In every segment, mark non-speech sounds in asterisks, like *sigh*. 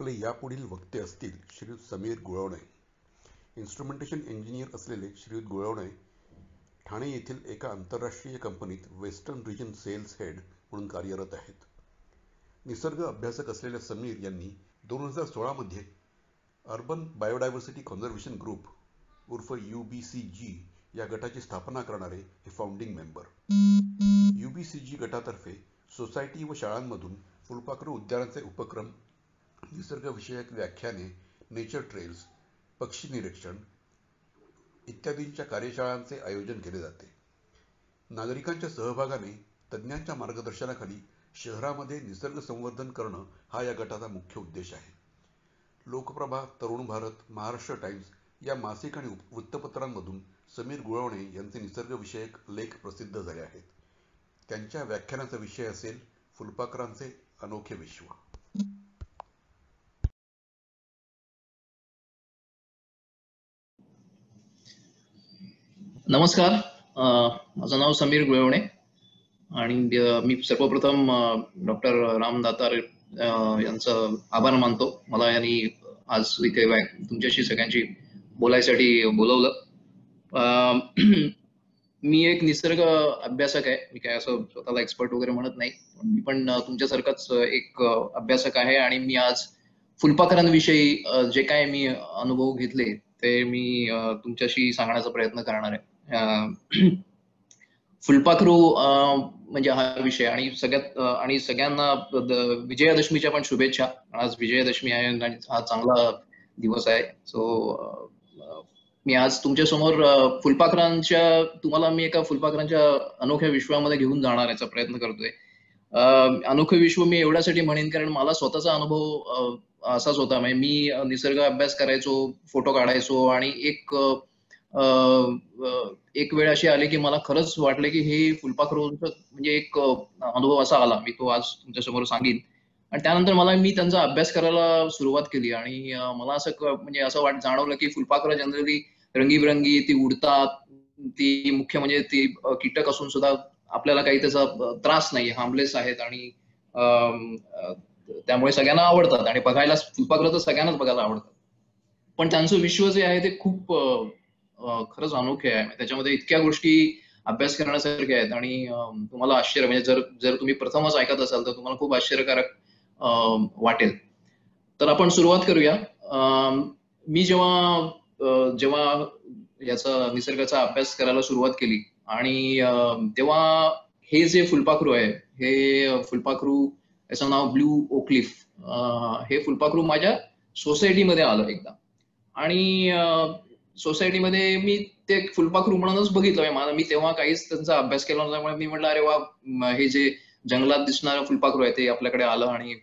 आपले यापुढील वक्ते असतील श्रीयुत समीर गुळवणे. इन्स्ट्रुमेंटेशन इंजिनियर असलेले श्रीयुत गुळवणे ठाणे येथील एका आंतरराष्ट्रीय कंपनीत वेस्टर्न रिजन सेल्स हेड म्हणून कार्यरत आहेत. निसर्ग अभ्यासक असलेल्या समीर यांनी दोन हजार सोळामध्ये अर्बन बायोडायव्हर्सिटी कॉन्झर्वेशन ग्रुप उर्फ यू बी सी जी या गटाची स्थापना करणारे हे founding member U B C G गटातर्फे society व शाळांमधून फुलपाखरू उद्यानाचे उपक्रम निसर्गविषयक व्याख्याने नेचर ट्रेल्स पक्षी निरीक्षण इत्यादींच्या कार्यशाळांचे आयोजन केले जाते. नागरिकांच्या सहभागाने तज्ज्ञांच्या मार्गदर्शनाखाली शहरामध्ये निसर्ग संवर्धन करणं हा या गटाचा मुख्य उद्देश आहे. लोकप्रभा तरुण भारत महाराष्ट्र टाइम्स या मासिक आणि वृत्तपत्रांमधून समीर गुळवणे यांचे निसर्गविषयक लेख प्रसिद्ध झाले आहेत. त्यांच्या व्याख्यानाचा विषय असेल फुलपाखरांचे अनोखे विश्व. नमस्कार. माझं नाव समीर गुळवणे आणि मी सर्वप्रथम डॉक्टर राम दातार यांचं आभार मानतो. मला यांनी आज इथे तुमच्याशी सगळ्यांशी बोलायसाठी बोलवलं. *clears throat* मी एक निसर्ग अभ्यासक आहे. मी काय असं स्वतःला एक्सपर्ट वगैरे म्हणत नाही. मी पण तुमच्यासारखाच एक अभ्यासक आहे आणि मी आज फुलपाखरांविषयी जे काय मी अनुभव घेतले ते मी तुमच्याशी सांगण्याचा प्रयत्न करणार आहे. *clears throat* फुलपाखरू म्हणजे हा विषय आणि सगळ्यात आणि सगळ्यांना विजयादशमीच्या पण शुभेच्छा. आज विजयादशमी आहे आणि हा चांगला दिवस आहे. सो मी आज तुमच्यासमोर फुलपाखरांच्या तुम्हाला मी एका फुलपाखरांच्या अनोख्या विश्वामध्ये घेऊन जाणार याचा प्रयत्न करतोय. अनोखे विश्व मी एवढ्यासाठी म्हणेन कारण मला स्वतःचा अनुभव असाच होता. म्हणजे मी निसर्ग अभ्यास करायचो फोटो काढायचो आणि एक एक वेळ अशी आली की मला खरंच वाटलं की हे फुलपाखरू म्हणजे, म्हणजे एक अनुभव असा आला. मी तो आज तुमच्यासमोर सांगेन. आणि त्यानंतर मला मी त्यांचा अभ्यास करायला सुरुवात केली आणि मला असं म्हणजे असं वाट जाणवलं की फुलपाखरं जनरली रंगीबिरंगी ती उडतात. ती मुख्य म्हणजे ती कीटक असून सुद्धा आपल्याला काही त्याचा त्रास नाही हार्मलेस आहेत आणि त्यामुळे सगळ्यांना आवडतात. आणि बघायला फुलपाखरं तर सगळ्यांनाच बघायला आवडतात. पण त्यांचं विश्व जे आहे ते खूप खरंच अनोखे आहे. त्याच्यामध्ये इतक्या गोष्टी अभ्यास करण्यासारख्या आहेत आणि तुम्हाला आश्चर्य म्हणजे जर जर तुम्ही प्रथमच ऐकत असाल तर तुम्हाला खूप आश्चर्यकारक वाटेल. तर आपण सुरुवात करूया. मी जेव्हा जेव्हा याचा निसर्गाचा अभ्यास करायला सुरुवात केली आणि तेव्हा हे जे फुलपाखरू आहे हे फुलपाखरू याचं नाव ब्ल्यू ओक्लिफ हे फुलपाखरू माझ्या सोसायटीमध्ये आलं एकदा. आणि सोसायटीमध्ये मी ते फुलपाखरू म्हणूनच बघितलं. म्हणजे मला मी तेव्हा काहीच त्यांचा अभ्यास केला नसल्यामुळे मी म्हटलं अरे वा हे जे जंगलात दिसणारं फुलपाखरू आहे ते आपल्याकडे आलं आणि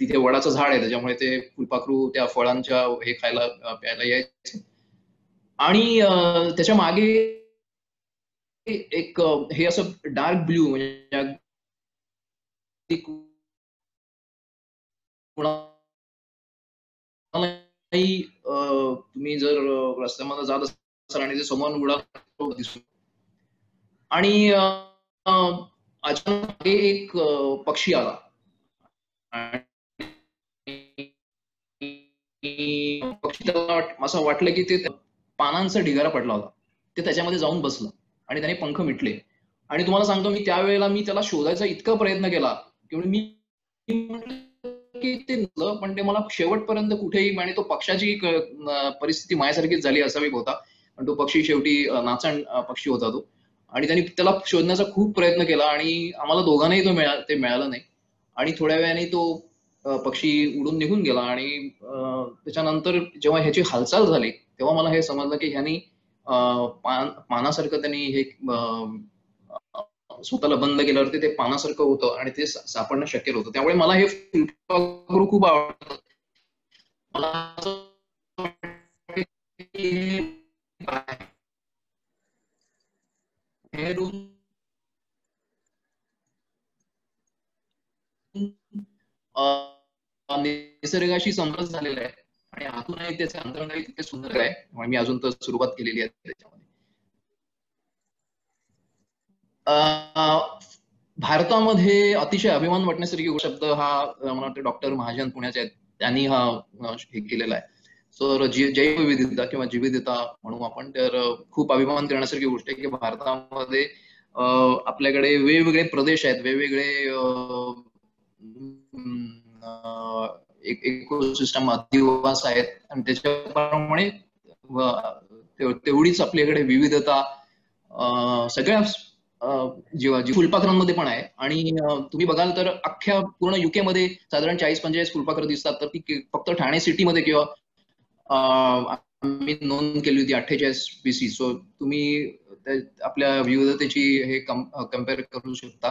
तिथे वडाचं झाड आहे. त्याच्यामुळे ते फुलपाखरू त्या फळांच्या हे खायला प्यायला यायचे. आणि त्याच्यामागे एक हे असं डार्क ब्ल्यू म्हणजे तुम्ही जर रस्त्यामध्ये जात असाल आणि ते समोर उडा दिसतो. आणि अचानक एक पक्षी आला. पक्षी त्याला असं वाटलं की ते पानांचा ढिगारा पडला होता. ते त्याच्यामध्ये जाऊन बसलं आणि त्याने पंख मिटले. आणि तुम्हाला सांगतो मी त्यावेळेला मी त्याला शोधायचा इतका प्रयत्न केला की मी की ते पण ते मला शेवटपर्यंत कुठेही आणि तो पक्षाची परिस्थिती माझ्यासारखीच झाली असावी होता पण तो पक्षी शेवटी नाचण पक्षी होता तो. आणि त्यांनी त्याला शोधण्याचा खूप प्रयत्न केला आणि आम्हाला दोघांनाही तो मिळा ते मिळालं नाही. आणि थोड्या वेळाने तो पक्षी उडून निघून गेला आणि त्याच्यानंतर जेव्हा ह्याची हालचाल झाली तेव्हा मला हे समजलं की ह्यानी पान पानासारखं त्यांनी हे स्वतःला बंद केल्यावरती ते पानासारखं होतं आणि ते सापडणं शक्य होतं त्यामुळे मला हे फुलपाखरू खूप आवडतं. मला निसर्गाशी समरस झालेला आहे. आणि आतूनही त्याचे अंतरंगही तितके सुंदर आहे. मी अजून तर सुरुवात केलेली आहे त्याच्यामध्ये. भारतामध्ये अतिशय अभिमान वाटण्यासारखी शब्द हा मला वाटतं डॉक्टर महाजन पुण्याचे आहेत. त्यांनी हा हे केलेला आहे. तर जैवविविधता किंवा जीविधता म्हणू आपण तर खूप अभिमान करण्यासारखी गोष्ट आहे की भारतामध्ये आपल्याकडे वेगवेगळे प्रदेश आहेत. वेगवेगळे इकोसिस्टम अधिवास आहेत. आणि त्याच्याप्रमाणे तेवढीच आपल्याकडे विविधता सगळ्या जेव्हा फुलपाखरांमध्ये पण आहे. आणि तुम्ही बघाल तर अख्ख्या पूर्ण युके मध्ये साधारण चाळीस पंचेचाळीस फुलपाखरं दिसतात. तर ती फक्त ठाणे सिटीमध्ये किंवा आम्ही नोंद केली होती अठ्ठेचाळीस स्पीसी सो तुम्ही आपल्या विविधतेची हे कंपेअर करू शकता.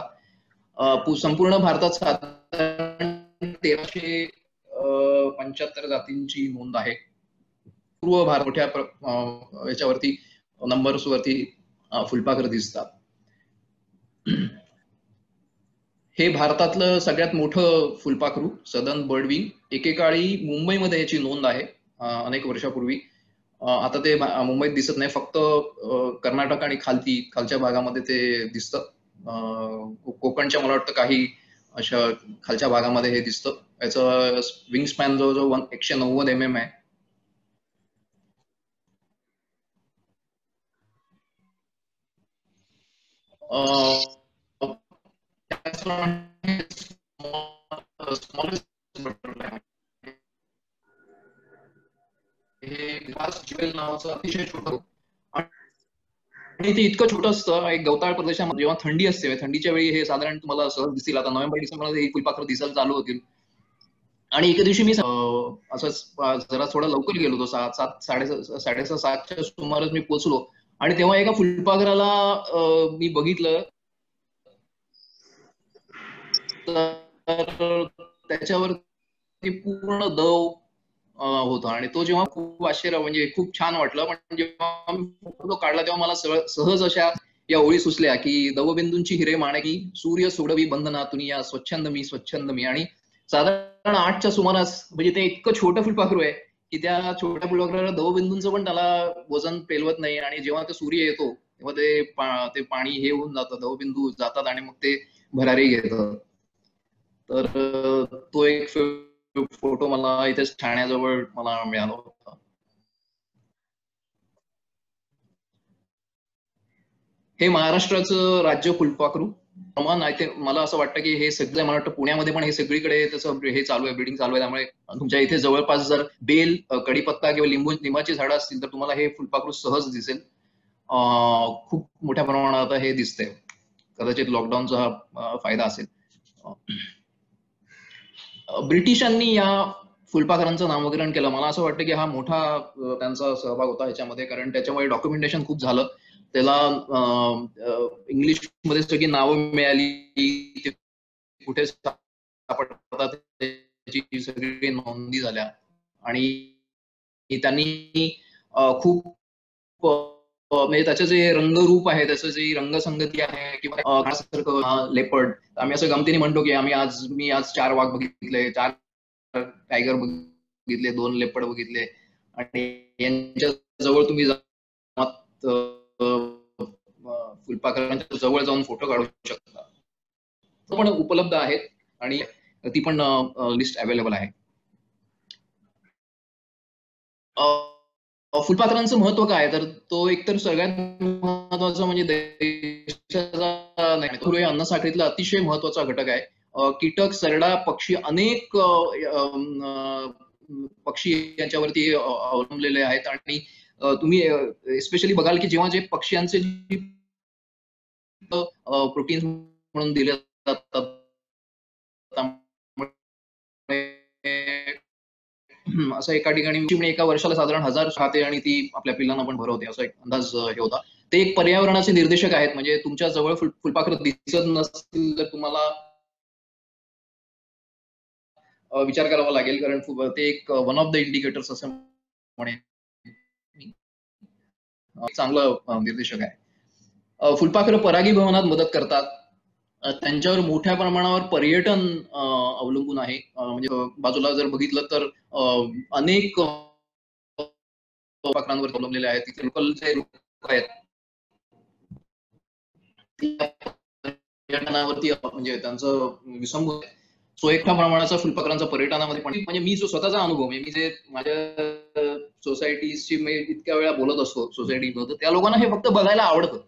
संपूर्ण भारतात साधारण तेराशे पंच्याहत्तर जातींची नोंद आहे. पूर्व भारत मोठ्या याच्यावरती नंबर्स वरती फुलपाखर दिसतात. हे भारतातलं सगळ्यात मोठं फुलपाखरू सदन बर्डविंग एकेकाळी मुंबईमध्ये याची नोंद आहे अनेक वर्षापूर्वी. आता ते मुंबईत दिसत नाही फक्त कर्नाटक आणि खालती खालच्या भागामध्ये ते दिसतं. कोकणच्या मला वाटतं काही अशा खालच्या भागामध्ये हे दिसतं. याचं विंग स्पॅन जवळजवळ वन एकशे नव्वद एम एम आहे. हे नावाचं अतिशय छोट आणि ते इतकं छोटं असतं एक गवताळ प्रदेशामध्ये जेव्हा थंडी असते म्हणजे थंडीच्या वेळी हे साधारण तुम्हाला सहज दिसतील आता नोव्हेंबर डिसेंबर हे फुलपाखर दिसायला चालू होतील. आणि एके दिवशी मी असंच जरा थोडा लवकर गेलो होतो. सात सात साडे साडेसहा सातच्या सुमारास मी पोहोचलो. आणि तेव्हा एका फुलपाखराला मी बघितलं. तर त्याच्यावर पूर्ण दव होता. आणि तो जेव्हा खूप आश्चर्य म्हणजे खूप छान वाटलं. पण जेव्हा फोटो काढला तेव्हा मला सहज अशा या ओळी सुचल्या की दवबिंदूंची हिरे माणकी सूर्य सोडवी बंधनातून या स्वच्छंद मी स्वच्छंद मी आणि साधारण आठच्या सुमारास म्हणजे ते इतकं छोटं फुलपाखरू आहे की त्या छोट्या फुलपाखराला दवबिंदूंचं पण त्याला वजन पेलवत नाही आणि जेव्हा ते सूर्य येतो तेव्हा ते ते पाणी हे होऊन जातं दवबिंदू जातात आणि मग ते भरारी घेत तर तो एक फोटो मला इथेच ठाण्याजवळ मला मिळाला होता. हे महाराष्ट्राचं राज्य फुलपाखरू. प्रमाण मला असं वाटतं की हे सगळं मला वाटतं पुण्यामध्ये पण हे सगळीकडे तसं हे चालू आहे बिल्डिंग चालू आहे त्यामुळे तुमच्या इथे जवळपास जर बेल कडीपत्ता किंवा लिंबू लिंबाची झाडं असतील तर तुम्हाला हे फुलपाखरू सहज दिसेल. खूप मोठ्या प्रमाणात हे दिसतंय. कदाचित लॉकडाऊनचा हा फायदा असेल. ब्रिटिशांनी या फुलपाखरांचं नामकरण केलं. मला असं वाटतं की हा मोठा त्यांचा सहभाग होता याच्यामध्ये कारण त्याच्यामुळे डॉक्युमेंटेशन खूप झालं. त्याला इंग्लिशमध्ये सगळी नावं मिळाली. कुठे सापडतात त्याची सगळी नोंदी झाल्या. आणि त्यांनी खूप म्हणजे त्याचं जे रंगरूप आहे त्याचं जे रंगसंगती आहे किंवा लेपर्ड आम्ही असं गमतीने म्हणतो की आम्ही आज मी आज चार वाघ बघितले चार टायगर बघितले दोन लेपर्ड बघितले. आणि यांच्या जवळ तुम्ही फुलपाखरांच्या जवळ जाऊन फोटो काढू शकता. पण उपलब्ध आहेत आणि ती पण लिस्ट अवेलेबल आहे. फुलपाखरांचं महत्त्व काय तर तो एकतर सगळ्यात महत्त्वाचा म्हणजे देशाचा अन्न साखळीतला अतिशय महत्त्वाचा घटक आहे. कीटक सरडा पक्षी अनेक पक्षी यांच्यावरती अवलंबलेले आहेत आणि तुम्ही स्पेशली बघाल की जेव्हा जे पक्ष्यांचे प्रोटीन्स म्हणून दिले जातात असं एका ठिकाणी म्हणजे एका वर्षाला साधारण हजार खाते आणि ती आपल्या पिल्लांना पण भरवते असा एक अंदाज हे होता. ते एक पर्यावरणाचे निर्देशक आहेत म्हणजे तुमच्या जवळ फुलपाखर दिसत नसतील तर तुम्हाला विचार करावा लागेल कारण ते एक वन ऑफ द इंडिकेटर्स असं म्हणे. चांगलं निर्देशक आहे. फुलपाखरं परागी भवनात मदत करतात. त्यांच्यावर मोठ्या प्रमाणावर पर्यटन अवलंबून आहे. म्हणजे बाजूला जर बघितलं तर अनेक पाखरांवर अवलंबलेले आहेत. तिथे लोकल जे लोक आहेत पर्यटनावरती म्हणजे त्यांचं विसंबून सो एक प्रमाणाचा फुलपाखरांचा पर्यटनामध्ये पण म्हणजे मी जो स्वतःचा अनुभव आहे मी जे माझ्या सोसायटीशी मी इतक्या वेळा बोलत असतो सोसायटी त्या लोकांना हे फक्त बघायला आवडतं.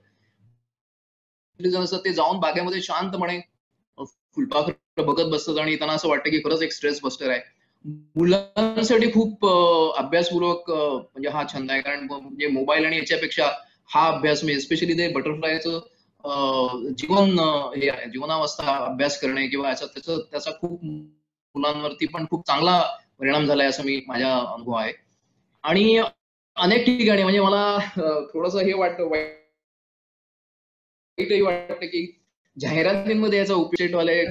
ते जाऊन बागेमध्ये शांतपणे फुलपाखर बघत बसतात आणि त्यांना असं वाटतं की खरंच एक स्ट्रेस बस्टर आहे. मुलांसाठी खूप अभ्यासपूर्वक म्हणजे हा छंद आहे. कारण म्हणजे मोबाईल आणि याच्यापेक्षा हा अभ्यास म्हणजे मी स्पेशली ते बटरफ्लायचं जीवन हे आहे जीवनावस्था अभ्यास करणे किंवा याचा त्याचा त्याचा खूप मुलांवरती पण खूप चांगला परिणाम झालाय असं मी माझ्या अनुभव आहे. आणि अनेक ठिकाणी म्हणजे मला थोडस हे वाटतं वाईटही वाटतं की जाहिरातींमध्ये याचा उपयोग वाले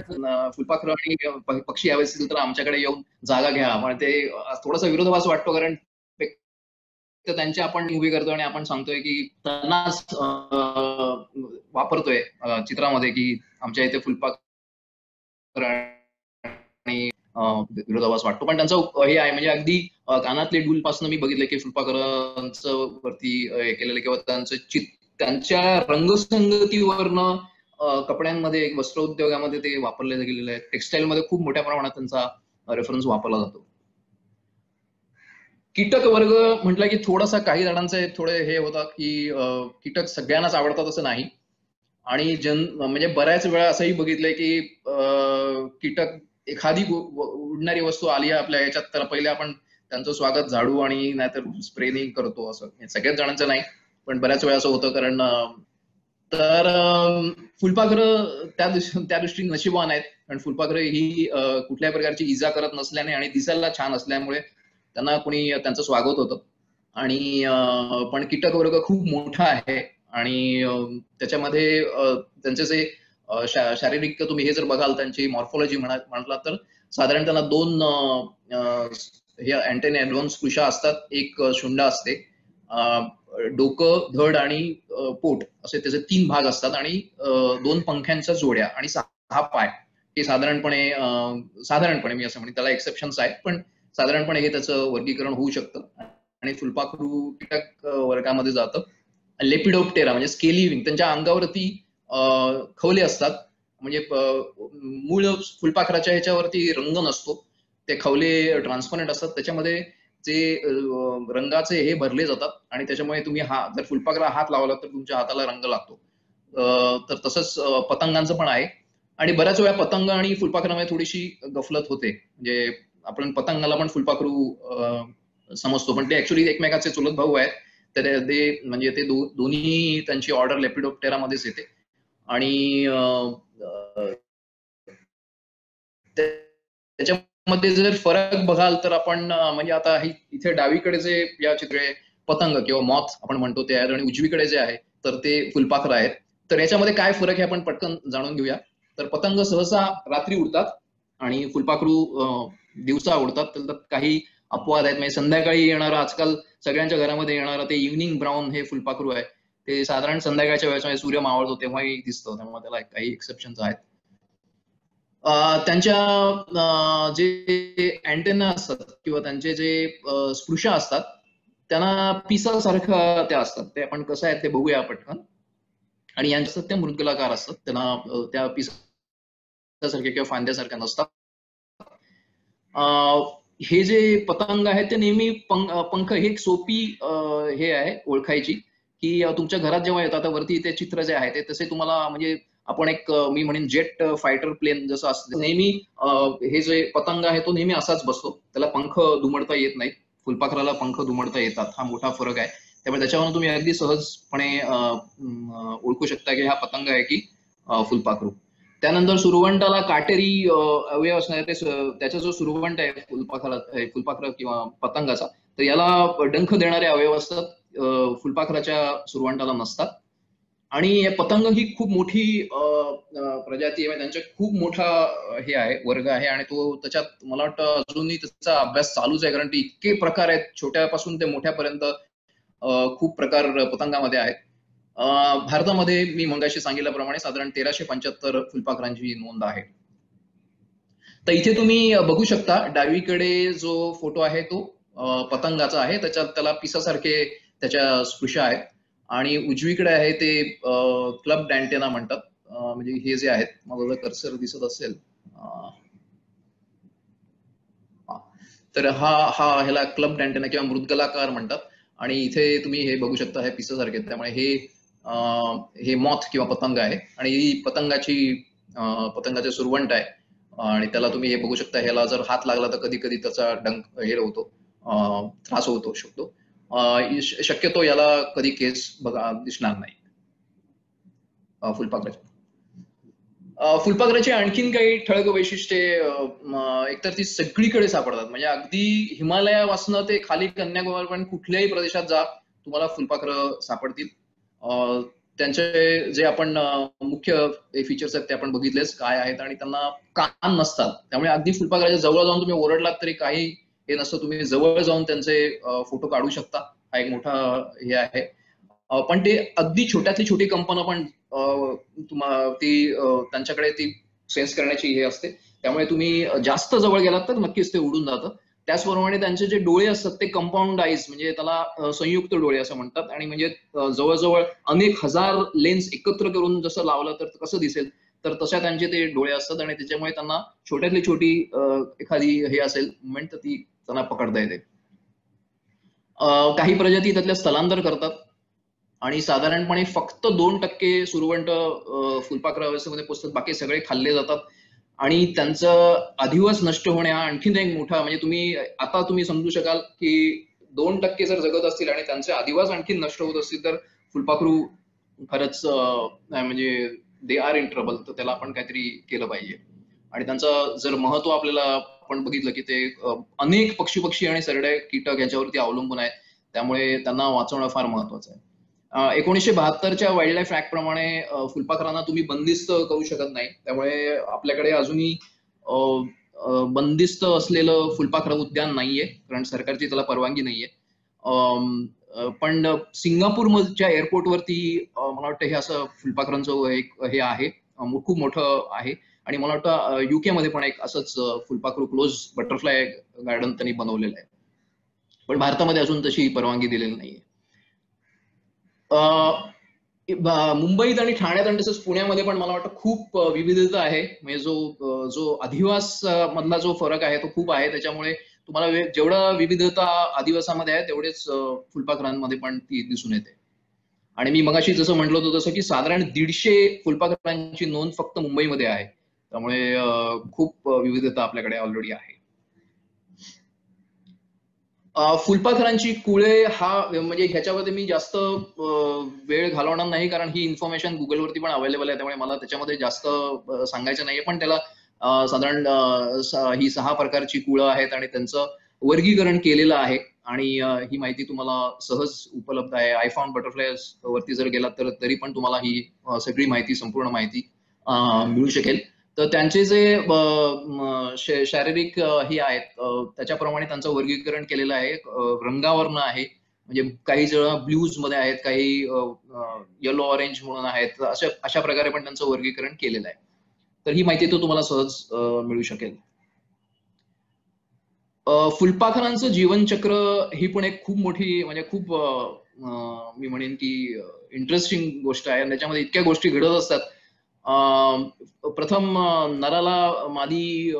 फुलपाखरं आणि पक्षी यावे असतील तर आमच्याकडे येऊन जागा घ्या. पण ते थोडासा विरोधाभास वाटतो कारण तर त्यांची आपण उभी करतो आणि आपण सांगतोय की त्यांनाच वापरतोय चित्रामध्ये की आमच्या इथे फुलपाखर आणि विरोधाभास वाटतो. पण त्यांचं हे आहे म्हणजे अगदी कानातले डूल पासून मी बघितलं की फुलपाखरांचं वरती हे केलेलं किंवा त्यांचं चित त्यांच्या रंगसंगतीवरनं कपड्यांमध्ये वस्त्रोद्योगामध्ये ते वापरले गेलेले आहेत. टेक्स्टाईल मध्ये खूप मोठ्या प्रमाणात त्यांचा रेफरन्स वापरला जातो. कीटक वर्ग म्हटलं की थोडासा काही जणांचे थोडे हे होतात की कीटक सगळ्यांनाच आवडतात असं नाही. आणि जन म्हणजे बऱ्याच वेळा असंही बघितलंय की कीटक एखादी उडणारी वस्तू आली आहे आपल्या याच्यात तर पहिले आपण त्यांचं स्वागत झाडू आणि नाहीतर स्प्रेनिंग करतो असं. सगळ्याच जणांचं नाही पण बऱ्याच वेळा असं होतं कारण तर फुलपाखर त्या त्या दृष्टीने नशिबान आहेत. कारण फुलपाखरं ही कुठल्याही प्रकारची इजा करत नसल्याने आणि दिसायला छान असल्यामुळे त्यांना कोणी त्यांचं स्वागत होतं. आणि पण कीटक वर्ग खूप मोठा आहे. आणि त्याच्यामध्ये त्यांचे जे शारीरिक तुम्ही हे जर बघाल त्यांची मॉर्फॉलॉजी म्हणा म्हटला तर साधारण त्यांना दोन हे अँटेने दोन स्पृशा असतात. एक शुंडा असते. डोकं धड आणि पोट असे त्याचे तीन भाग असतात. आणि दोन पंख्यांच्या जोड्या आणि सहा पाय. हे साधारणपणे साधारणपणे मी असं म्हणेन त्याला एक्सेप्शन्स आहेत. पण साधारणपणे हे त्याचं वर्गीकरण होऊ शकतं. आणि फुलपाखरू कीटक वर्गामध्ये जातं. लेपिडोप्टेरा म्हणजे स्केली विंग त्यांच्या अंगावरती खवले असतात. म्हणजे मूळ फुलपाखराच्या ह्याच्यावरती रंग नसतो. ते खवले ट्रान्सपरंट असतात. त्याच्यामध्ये जे रंगाचे हे भरले जातात. आणि त्याच्यामुळे तुम्ही हा जर फुलपाखरा हात लावला तर तुमच्या हाताला रंग लागतो. तर तसंच पतंगांचं पण आहे. आणि बऱ्याच वेळा पतंग आणि फुलपाखरामध्ये थोडीशी गफलत होते. म्हणजे आपण पतंगाला पण फुलपाखरू समजतो. पण ते ऍक्च्युली एकमेकाचे चुलत भाऊ आहेत. तर ते म्हणजे ते दोन्ही त्यांची ऑर्डर लेपिडोप्टेरामध्येच येते. आणि त्याच्यामध्ये जर फरक बघाल तर आपण म्हणजे आता इथे डावीकडे जे या चित्रे पतंग किंवा मॉथ आपण म्हणतो ते आहेत आणि उजवीकडे जे आहे तर ते फुलपाखर आहेत. तर याच्यामध्ये काय फरक आहे आपण पटकन जाणून घेऊया. तर पतंग सहसा रात्री उडतात आणि फुलपाखरू दिवसा आवडतात तर काही अपवाद आहेत. म्हणजे संध्याकाळी येणार आजकाल सगळ्यांच्या घरामध्ये येणार ते इव्हनिंग ब्राऊन हे फुलपाखरू आहे. ते साधारण संध्याकाळच्या वेळेस म्हणजे सूर्य मावळतो तेव्हाही दिसतो. त्यामुळे त्याला काही एक्सेप्शन आहेत. त्यांच्या जे अँटेना असतात किंवा त्यांचे जे स्पृशा असतात त्यांना पिसासारखं त्या असतात. ते आपण कसं आहे ते बघूया पटकन. आणि यांच्या त्या मृदगलाकार असतात. त्यांना त्या पिसासारख्या किंवा फांद्यासारख्या नसतात. हे जे पतंग आहेत ते नेहमी पंख ही एक सोपी हे आहे ओळखायची की तुमच्या घरात जेव्हा येतात वरती ते चित्र जे आहे ते तसे तुम्हाला म्हणजे आपण एक मी म्हणेन जेट फायटर प्लेन जसं असतं नेहमी हे जे पतंग आहे तो नेहमी असाच बसतो. त्याला पंख दुमडता येत नाही फुलपाखराला पंख दुमडता येतात. हा मोठा फरक आहे. त्यामुळे त्याच्यावरून तुम्ही अगदी सहजपणे ओळखू शकता की हा पतंग आहे की फुलपाखरू. त्यानंतर सुरवंटाला काटेरी अवयव असणार ते त्याचा जो सुरवंट आहे फुलपाखरा फुलपाखर किंवा पतंगाचा तर याला डंख देणारे अवयव असतात फुलपाखराच्या सुरवंटाला नसतात. आणि पतंग ही खूप मोठी प्रजाती आहे त्यांच्या खूप मोठा हे आहे वर्ग आहे आणि तो त्याच्यात मला वाटतं अजूनही त्याचा अभ्यास चालूच आहे कारण ते इतके प्रकार आहेत छोट्यापासून ते मोठ्यापर्यंत खूप प्रकार पतंगामध्ये आहेत. भारतामध्ये मी मंगाशी सांगितल्याप्रमाणे साधारण तेराशे पंच्याहत्तर फुलपाखरांची नोंद आहे. तर इथे तुम्ही बघू शकता डावीकडे जो फोटो आहे तो पतंगाचा आहे. त्याच्यात त्याला पिसासारखे त्याच्या स्पृशा आहेत. आणि उजवीकडे आहे ते क्लब डॅन्टेना म्हणतात. म्हणजे हे जे आहेत मला कर्सर दिसत असेल. तर हा हा ह्याला क्लब डॅन्टेना किंवा मृदगलाकार म्हणतात. आणि इथे तुम्ही हे बघू शकता हे पिसासारखे त्यामुळे हे हे मॉथ किंवा पतंग आहे आणि ही पतंगाची पतंगाचे सुरवंट आहे. आणि त्याला तुम्ही हे बघू शकता ह्याला जर हात लागला तर कधी कधी त्याचा डंक हे होतो त्रास होतो शकतो. शक्यतो याला कधी केस बघा दिसणार नाही. फुलपाखराच्या फुलपाखराची. आणखीन काही ठळक वैशिष्ट्ये एकतर ती सगळीकडे सापडतात. म्हणजे अगदी हिमालयापासून ते खाली कन्याकुमारी पण कुठल्याही प्रदेशात जा तुम्हाला फुलपाखरं सापडतील. त्यांचे जे आपण मुख्य फीचर्स आहेत ते आपण बघितलेच काय आहेत आणि त्यांना कान नसतात. त्यामुळे अगदी फुलपाखराच्या जवळ जाऊन तुम्ही ओरडलात तरी काही हे नसतं. तुम्ही जवळ जाऊन त्यांचे फोटो काढू शकता. हा एक मोठा हे आहे. पण ते अगदी छोट्यातली छोटी कंपन पण ती त्यांच्याकडे ती सेन्स करण्याची हे असते. त्यामुळे तुम्ही जास्त जवळ गेलात तर नक्कीच ते उडून जातं. त्याचप्रमाणे त्यांचे जे डोळे असतात ते कंपाऊंड आईज म्हणजे त्याला संयुक्त डोळे असं म्हणतात. आणि म्हणजे जवळजवळ अनेक हजार लेन्स एकत्र करून जसं लावलं तर कसं दिसेल तर तशा त्यांचे ते डोळे असतात. आणि त्याच्यामुळे त्यांना छोट्यातली छोटी एखादी हे असेल मुवमेंट तर ती त्यांना पकडता येते. काही प्रजाती त्यातल्या स्थलांतर करतात. आणि साधारणपणे फक्त दोन टक्के सुरवंट फुलपाखरा अवस्थेमध्ये पोचतात बाकी सगळे खाल्ले जातात. आणि त्यांचं अधिवास नष्ट होणे हा आणखीन एक मोठा म्हणजे तुम्ही आता तुम्ही समजू शकाल की दोन टक्के जर जगत असतील आणि त्यांचे अधिवास आणखी नष्ट होत असतील तर फुलपाखरू खरंच म्हणजे दे आर इन ट्रबल तर त्याला आपण काहीतरी केलं पाहिजे. आणि त्यांचं जर महत्त्व आपल्याला आपण बघितलं की ते अनेक पक्षी पक्षी आणि सरडे कीटक याच्यावरती अवलंबून आहेत त्यामुळे त्यांना वाचवणं फार महत्वाचं आहे. एकोणीसशे बहात्तरच्या वाईल्ड लाईफ ऍक्ट प्रमाणे फुलपाखरांना तुम्ही बंदिस्त करू शकत नाही. त्यामुळे आपल्याकडे अजूनही बंदिस्त असलेलं फुलपाखर उद्यान नाहीये कारण सरकारची त्याला परवानगी नाहीये. पण सिंगापूरच्या एअरपोर्टवरती मला वाटतं हे असं फुलपाखरांचं एक हे आहे. खूप मोठं आहे. आणि मला वाटतं युके मध्ये पण एक असंच फुलपाखरू क्लोज बटरफ्लाय गार्डन त्यांनी बनवलेलं आहे. पण भारतामध्ये अजून तशी परवानगी दिलेली नाहीये. मुंबईत आणि ठाण्यात आणि तसंच पुण्यामध्ये पण मला वाटतं खूप विविधता आहे. म्हणजे जो जो अधिवास मधला जो फरक आहे तो खूप आहे. त्याच्यामुळे तुम्हाला जेवढं विविधता आदिवासामध्ये आहे तेवढेच फुलपाखरांमध्ये पण ती दिसून येते. आणि मी मगाशी जसं म्हटलं होतं तसं की साधारण दीडशे फुलपाखरांची नोंद फक्त मुंबईमध्ये आहे. त्यामुळे खूप विविधता आपल्याकडे ऑलरेडी आहे. फुलपाखरांची कुळे हा म्हणजे ह्याच्यामध्ये मी जास्त वेळ घालवणार नाही कारण ही इन्फॉर्मेशन गुगलवरती पण अवेलेबल आहे त्यामुळे मला त्याच्यामध्ये जास्त सांगायचं नाहीये. पण त्याला साधारण ही सहा प्रकारची कुळं आहेत आणि त्यांचं वर्गीकरण केलेलं आहे. आणि ही माहिती तुम्हाला सहज उपलब्ध आहे. आयफॉन बटरफ्लाय वरती जर गेलात तर तरी पण तुम्हाला ही सगळी माहिती संपूर्ण माहिती मिळू शकेल. तर त्यांचे जे शारीरिक हे आहेत त्याच्याप्रमाणे त्यांचं वर्गीकरण केलेलं आहे. रंगावरनं आहे. म्हणजे काही जण ब्ल्यूजमध्ये आहेत काही येलो ऑरेंज म्हणून आहेत. अशा अशा प्रकारे पण त्यांचं वर्गीकरण केलेलं आहे. तर ही माहिती तो तुम्हाला सहज मिळू शकेल. फुलपाखरांचं जीवनचक्र ही पण एक खूप मोठी म्हणजे खूप मी म्हणेन की इंटरेस्टिंग गोष्ट आहे. त्याच्यामध्ये इतक्या गोष्टी घडत असतात. प्रथम नराला मादी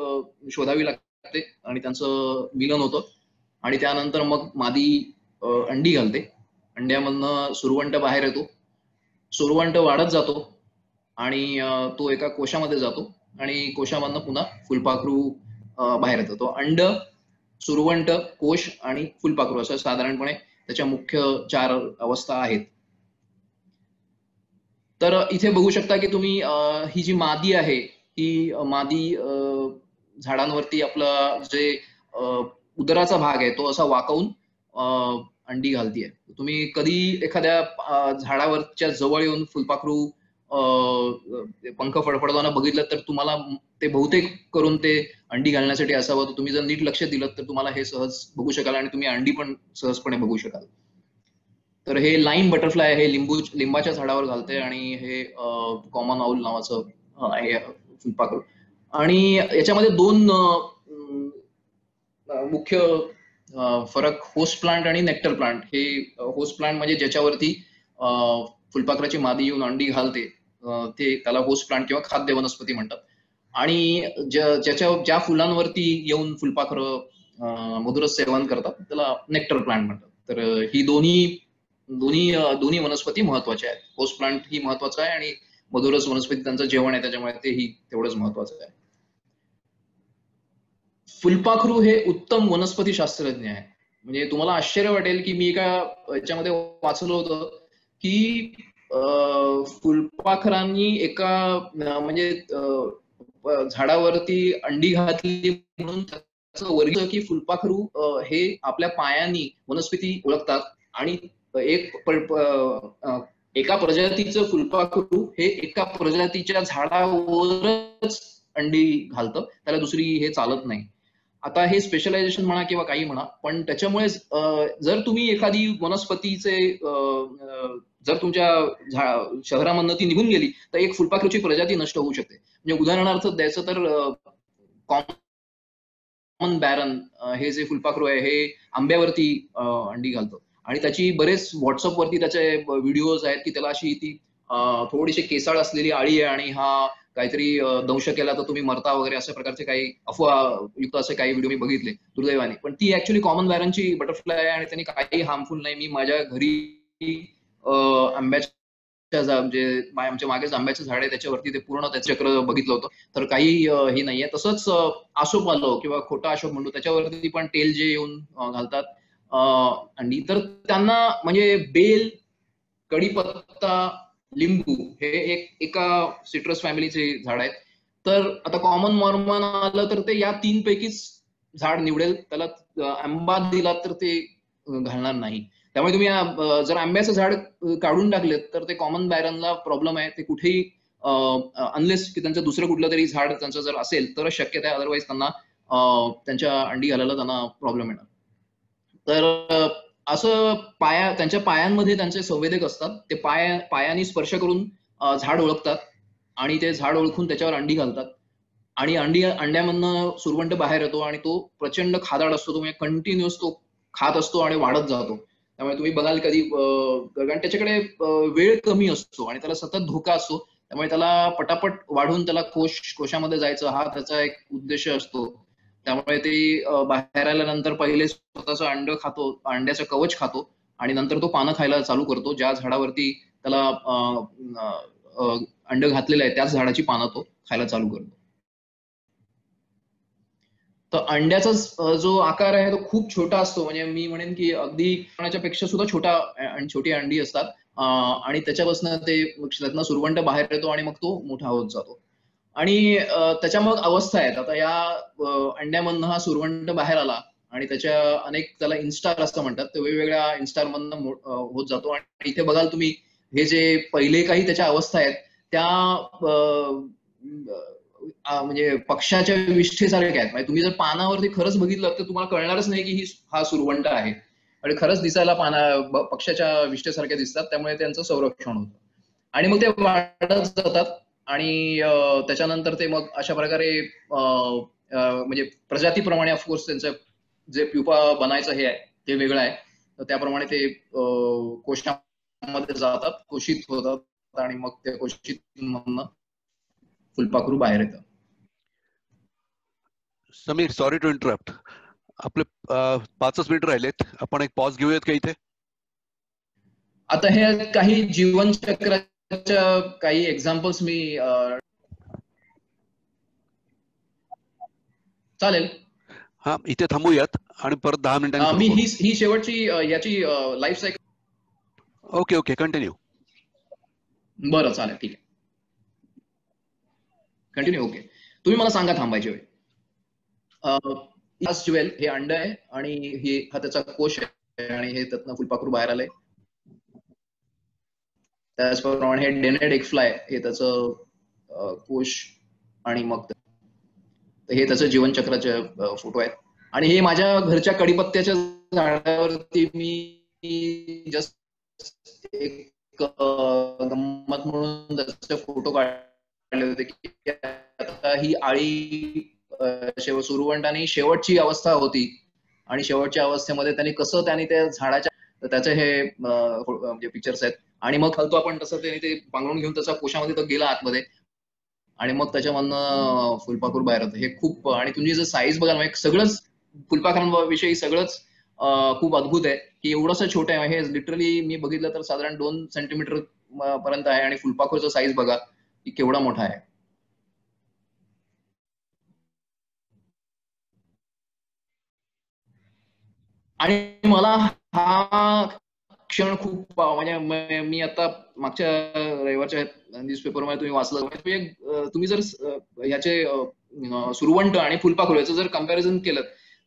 शोधावी लागते आणि त्यांचं मिलन होतं. आणि त्यानंतर मग मादी अंडी घालते. अंड्यामधनं सुरवंट बाहेर येतो. सुरवंट वाढत जातो आणि तो एका कोशामध्ये जातो आणि कोशामधनं पुन्हा फुलपाखरू बाहेर येतो तो अंड सुरवंट कोश आणि फुलपाखरू असं साधारणपणे त्याच्या मुख्य चार अवस्था आहेत. तर इथे बघू शकता की तुम्ही ही जी मादी आहे ही मादी झाडांवरती आपला जे उदराचा भाग आहे तो असा वाकवून अंडी घालतीये. तुम्ही कधी एखाद्या झाडावरच्या जवळ येऊन फुलपाखरू पंख फडफडताना बघितलं तर तुम्हाला ते बहुतेक करून ते अंडी घालण्यासाठी असावं. तुम्ही जर नीट लक्ष दिलं तर तुम्हाला हे सहज बघू शकाल आणि तुम्ही अंडी पण सहजपणे बघू शकाल. तर हे लाईन बटरफ्लाय हे लिंबू लिंबाच्या झाडावर घालते आणि हे कॉमन आऊल नावाचं आहे फुलपाखरू. आणि याच्यामध्ये दोन मुख्य फरक होस्ट प्लांट आणि नेक्टर प्लांट हे होस्ट प्लांट म्हणजे ज्याच्यावरती फुलपाखराची मादी येऊन अंडी घालते ते त्याला होस्ट प्लांट किंवा खाद्य वनस्पती म्हणतात. आणि ज्याच्या ज्या फुलांवरती येऊन फुलपाखरं मधुरस सेवन करतात त्याला नेक्टर प्लांट म्हणतात. तर ही दोन्ही दोन्ही दोन्ही वनस्पती महत्त्वाच्या आहेत. पोस्ट प्लांट ही महत्त्वाचा आहे आणि मधुरस वनस्पती त्यांचं जेवण आहे त्याच्यामुळे तेही तेवढंच महत्वाचं आहे. फुलपाखरू हे उत्तम वनस्पती शास्त्रज्ञ आहे म्हणजे तुम्हाला आश्चर्य वाटेल की मी एका याच्यामध्ये वाचलं होतं की फुलपाखरांनी एका म्हणजे झाडावरती अंडी घातली म्हणून त्याचं वर्ग की फुलपाखरू हे आपल्या पायांनी वनस्पती ओळखतात आणि एक एका प्रजातीचं फुलपाखरू हे एका प्रजातीच्या झाडावरच अंडी घालतं त्याला दुसरी हे चालत नाही. आता हे स्पेशलायझेशन म्हणा किंवा काही म्हणा पण त्याच्यामुळे जर तुम्ही एखादी वनस्पतीचे जर तुमच्या शहरामधनं ती निघून गेली तर एक फुलपाखरूची प्रजाती नष्ट होऊ शकते. म्हणजे उदाहरणार्थ द्यायचं तर कॉमन बॅरन हे जे फुलपाखरू आहे हे आंब्यावरती अंडी घालतं. आणि त्याची बरेच व्हॉट्सअपवरती त्याचे व्हिडिओज आहेत की त्याला अशी ती थोडीशी केसाळ असलेली आळी आहे आणि हा काहीतरी दंश केला तर तुम्ही मरता वगैरे अशा प्रकारचे काही अफवा युक्त असे काही व्हिडिओ मी बघितले दुर्दैवाने. पण ती ऍक्च्युली कॉमन बॅरनची बटरफ्लाय आहे आणि त्यांनी काही हार्मफुल नाही. मी माझ्या घरी आंब्याच्या म्हणजे आमच्या मागेच आंब्याचं झाड आहे. त्याच्यावरती ते पूर्ण त्याचं चक्र बघितलं होतं. तर काही हे नाहीये. तसंच आशोप आलो किंवा खोटा अशोक म्हणतो त्याच्यावरती पण तेल जे येऊन घालतात अंडी तर त्यांना म्हणजे बेल कडीपत्ता लिंबू हे एक एका सिट्रस फॅमिलीचे झाड आहेत. तर आता कॉमन मॉर्मन आलं तर ते या तीन पैकीच झाड निवडेल. त्याला आंबा दिला तर ते घालणार नाही. त्यामुळे तुम्ही जर आंब्याचं झाड काढून टाकलेत तर ते कॉमन बॅरनला प्रॉब्लेम आहे. ते कुठेही अनलेस की त्यांचं दुसरं कुठलं तरी झाड त्यांचं जर असेल तरच शक्यता आहे. अदरवाईज त्यांना त्यांच्या अंडी घालायला त्यांना प्रॉब्लेम येणार. तर असं पाया त्यांच्या पायांमध्ये त्यांचे संवेदक असतात. ते पाया पायाने स्पर्श करून झाड ओळखतात आणि ते झाड ओळखून त्याच्यावर अंडी घालतात. आणि अंडी अंड्यामधनं सुरवंट बाहेर येतो आणि तो प्रचंड खादाड असतो. तो म्हणजे कंटिन्युअस तो खात असतो आणि वाढत जातो. त्यामुळे तुम्ही बघाल कधी कारण त्याच्याकडे वेळ कमी असतो आणि त्याला सतत धोका असतो. त्यामुळे त्याला पटापट वाढून त्याला कोश कोशामध्ये जायचं हा त्याचा एक उद्देश असतो. त्यामुळे ते बाहेर आल्यानंतर पहिले स्वतःच अंड खातो अंड्याचं कवच खातो आणि नंतर तो पानं खायला चालू करतो. ज्या झाडावरती त्याला अंड घातलेलं आहे त्याच झाडाची पानं तो खायला चालू करतो. तर अंड्याचा जो आकार आहे तो खूप छोटा असतो. म्हणजे मी म्हणेन की अगदी पेक्षा सुद्धा छोटा आणि छोटी अंडी असतात. आणि त्याच्यापासून ते त्यातनं सुरवंट बाहेर येतो आणि मग तो मोठा होत जातो. आणि त्याच्या मग अवस्था आहेत. आता या अंड्यामधनं हा सुरवंट बाहेर आला आणि त्याच्या अनेक त्याला इन्स्टार असं म्हणतात. ते वेगवेगळ्या इन्स्टारमधनं होत जातो. आणि इथे बघाल तुम्ही हे जे पहिले काही त्याच्या अवस्था आहेत त्या म्हणजे पक्षाच्या विष्ठेसारख्या आहेत. म्हणजे तुम्ही जर पानावरती खरंच बघितलं तर तुम्हाला कळणारच नाही की ही हा सुरवंट आहे. आणि खरंच दिसायला पाना पक्षाच्या विष्ठेसारख्या दिसतात. त्यामुळे त्यांचं संरक्षण होतं. आणि मग ते वाढत जातात. आणि त्याच्यानंतर ते मग अशा प्रकारे म्हणजे प्रजातीप्रमाणे ऑफकोर्स त्यांचं जे प्युपा बनायचं हे आहे ते वेगळं आहे. तर त्याप्रमाणे ते कोशामध्ये जातात कोशित होतात आणि मग त्या कोशित फुलपाखरू बाहेर येतात. समीर सॉरी टू इंटरप्ट आपले पाचच मिनिट राहिलेत. आपण एक पॉज घेऊयात का इथे? आता हे काही जीवनचक्र काही एक्झाम्पल्स मी चालेल. हा इथे थांबूयात आणि परत दहा मिनिटांनी मी ही ही शेवटची याची life cycle okay okay continue बरं चालेल ठीक आहे. कंटिन्यू ओके तुम्ही मला सांगा थांबायचे वेळ. ज्वेल हे अंड आहे आणि हे हा त्याचा कोश आहे आणि हे त्यातनं फुलपाखरू बाहेर आलंय. त्याचप्रमाणे हे डेनेड एक फ्लाय हे त्याचं कोश आणि मग हे त्याचं जीवनचक्राचे फोटो आहेत. आणि हे माझ्या घरच्या कडीपत्त्याच्या झाडावरती मी जस्ट एक गंमत म्हणून त्याचे फोटो काढले होते की आता ही आळी सुरुवंटाने शेवटची अवस्था होती. आणि शेवटच्या अवस्थेमध्ये त्यांनी कसं त्यांनी त्या झाडाच्या त्याचे हे म्हणजे पिक्चर्स आहेत. आणि मग खालतो आपण तसं त्याने ते पांघरून घेऊन त्याचा कोशामध्ये तो गेला आतमध्ये. आणि मग त्याच्यामधनं फुलपाखूर बाहेर होतं हे खूप आणि तुम्ही जर साईज बघाल म्हणजे सगळंच फुलपाखरांविषयी सगळंच खूप अद्भुत आहे. की एवढंसं छोटं आहे. हे लिटरली मी बघितलं तर साधारण दोन सेंटीमीटर पर्यंत आहे. आणि फुलपाखूरचा साईज बघा की केवढा मोठा आहे. आणि मला हा क्षण खूप म्हणजे मी आता मागच्या रविवारच्या न्यूजपेपरमध्ये तुम्ही वाचलं. म्हणजे तुम्ही जर याचे सुरवंट आणि फुलपाखरू याचं जर कंपॅरिझन केलं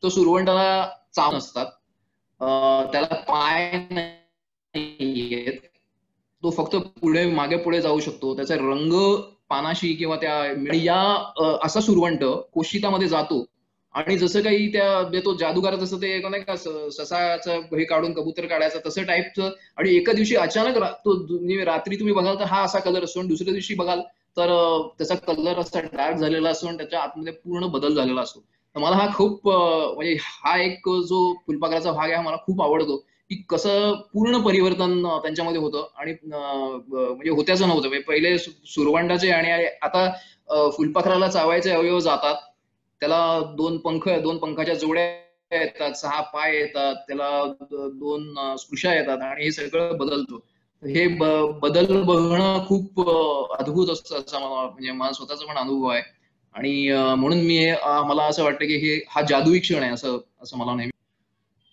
तर सुरवंटाला चाव नसतात. त्याला पाय नाहीयेत. तो फक्त पुढे मागे पुढे जाऊ शकतो. त्याचा रंग पानाशी किंवा त्या या असा सुरवंट कोशितामध्ये जातो आणि जसं काही त्या म्हणजे तो जादूगार जसं ते नाही का ससाचं हे काढून कबूतर काढायचं तसं टाईपचं आणि एका दिवशी अचानक तो रात्री तुम्ही बघाल तर हा असा कलर असतो. आणि दुसऱ्या दिवशी बघाल तर त्याचा कलर असा डार्क झालेला असतो आणि त्याच्या आतमध्ये पूर्ण बदल झालेला असतो. मला हा खूप म्हणजे हा एक जो फुलपाखराचा भाग आहे मला खूप आवडतो. की कसं पूर्ण परिवर्तन त्यांच्यामध्ये होतं. आणि म्हणजे होत्याचं नव्हतं. म्हणजे पहिले सुरवंडाचे आणि आता फुलपाखराला चावायचे अवयव जातात. त्याला दोन पंख दोन पंखाच्या जोड्या येतात सहा पाय येतात त्याला दोन स्पृशा येतात आणि हे सगळं बदलतो. हे बदल बघणं खूप अद्भुत असतं असा मला म्हणजे मला स्वतःचा पण अनुभव आहे. आणि म्हणून मी मला असं वाटतं की हे हा जादुई क्षण आहे असं असं मला नेहमी.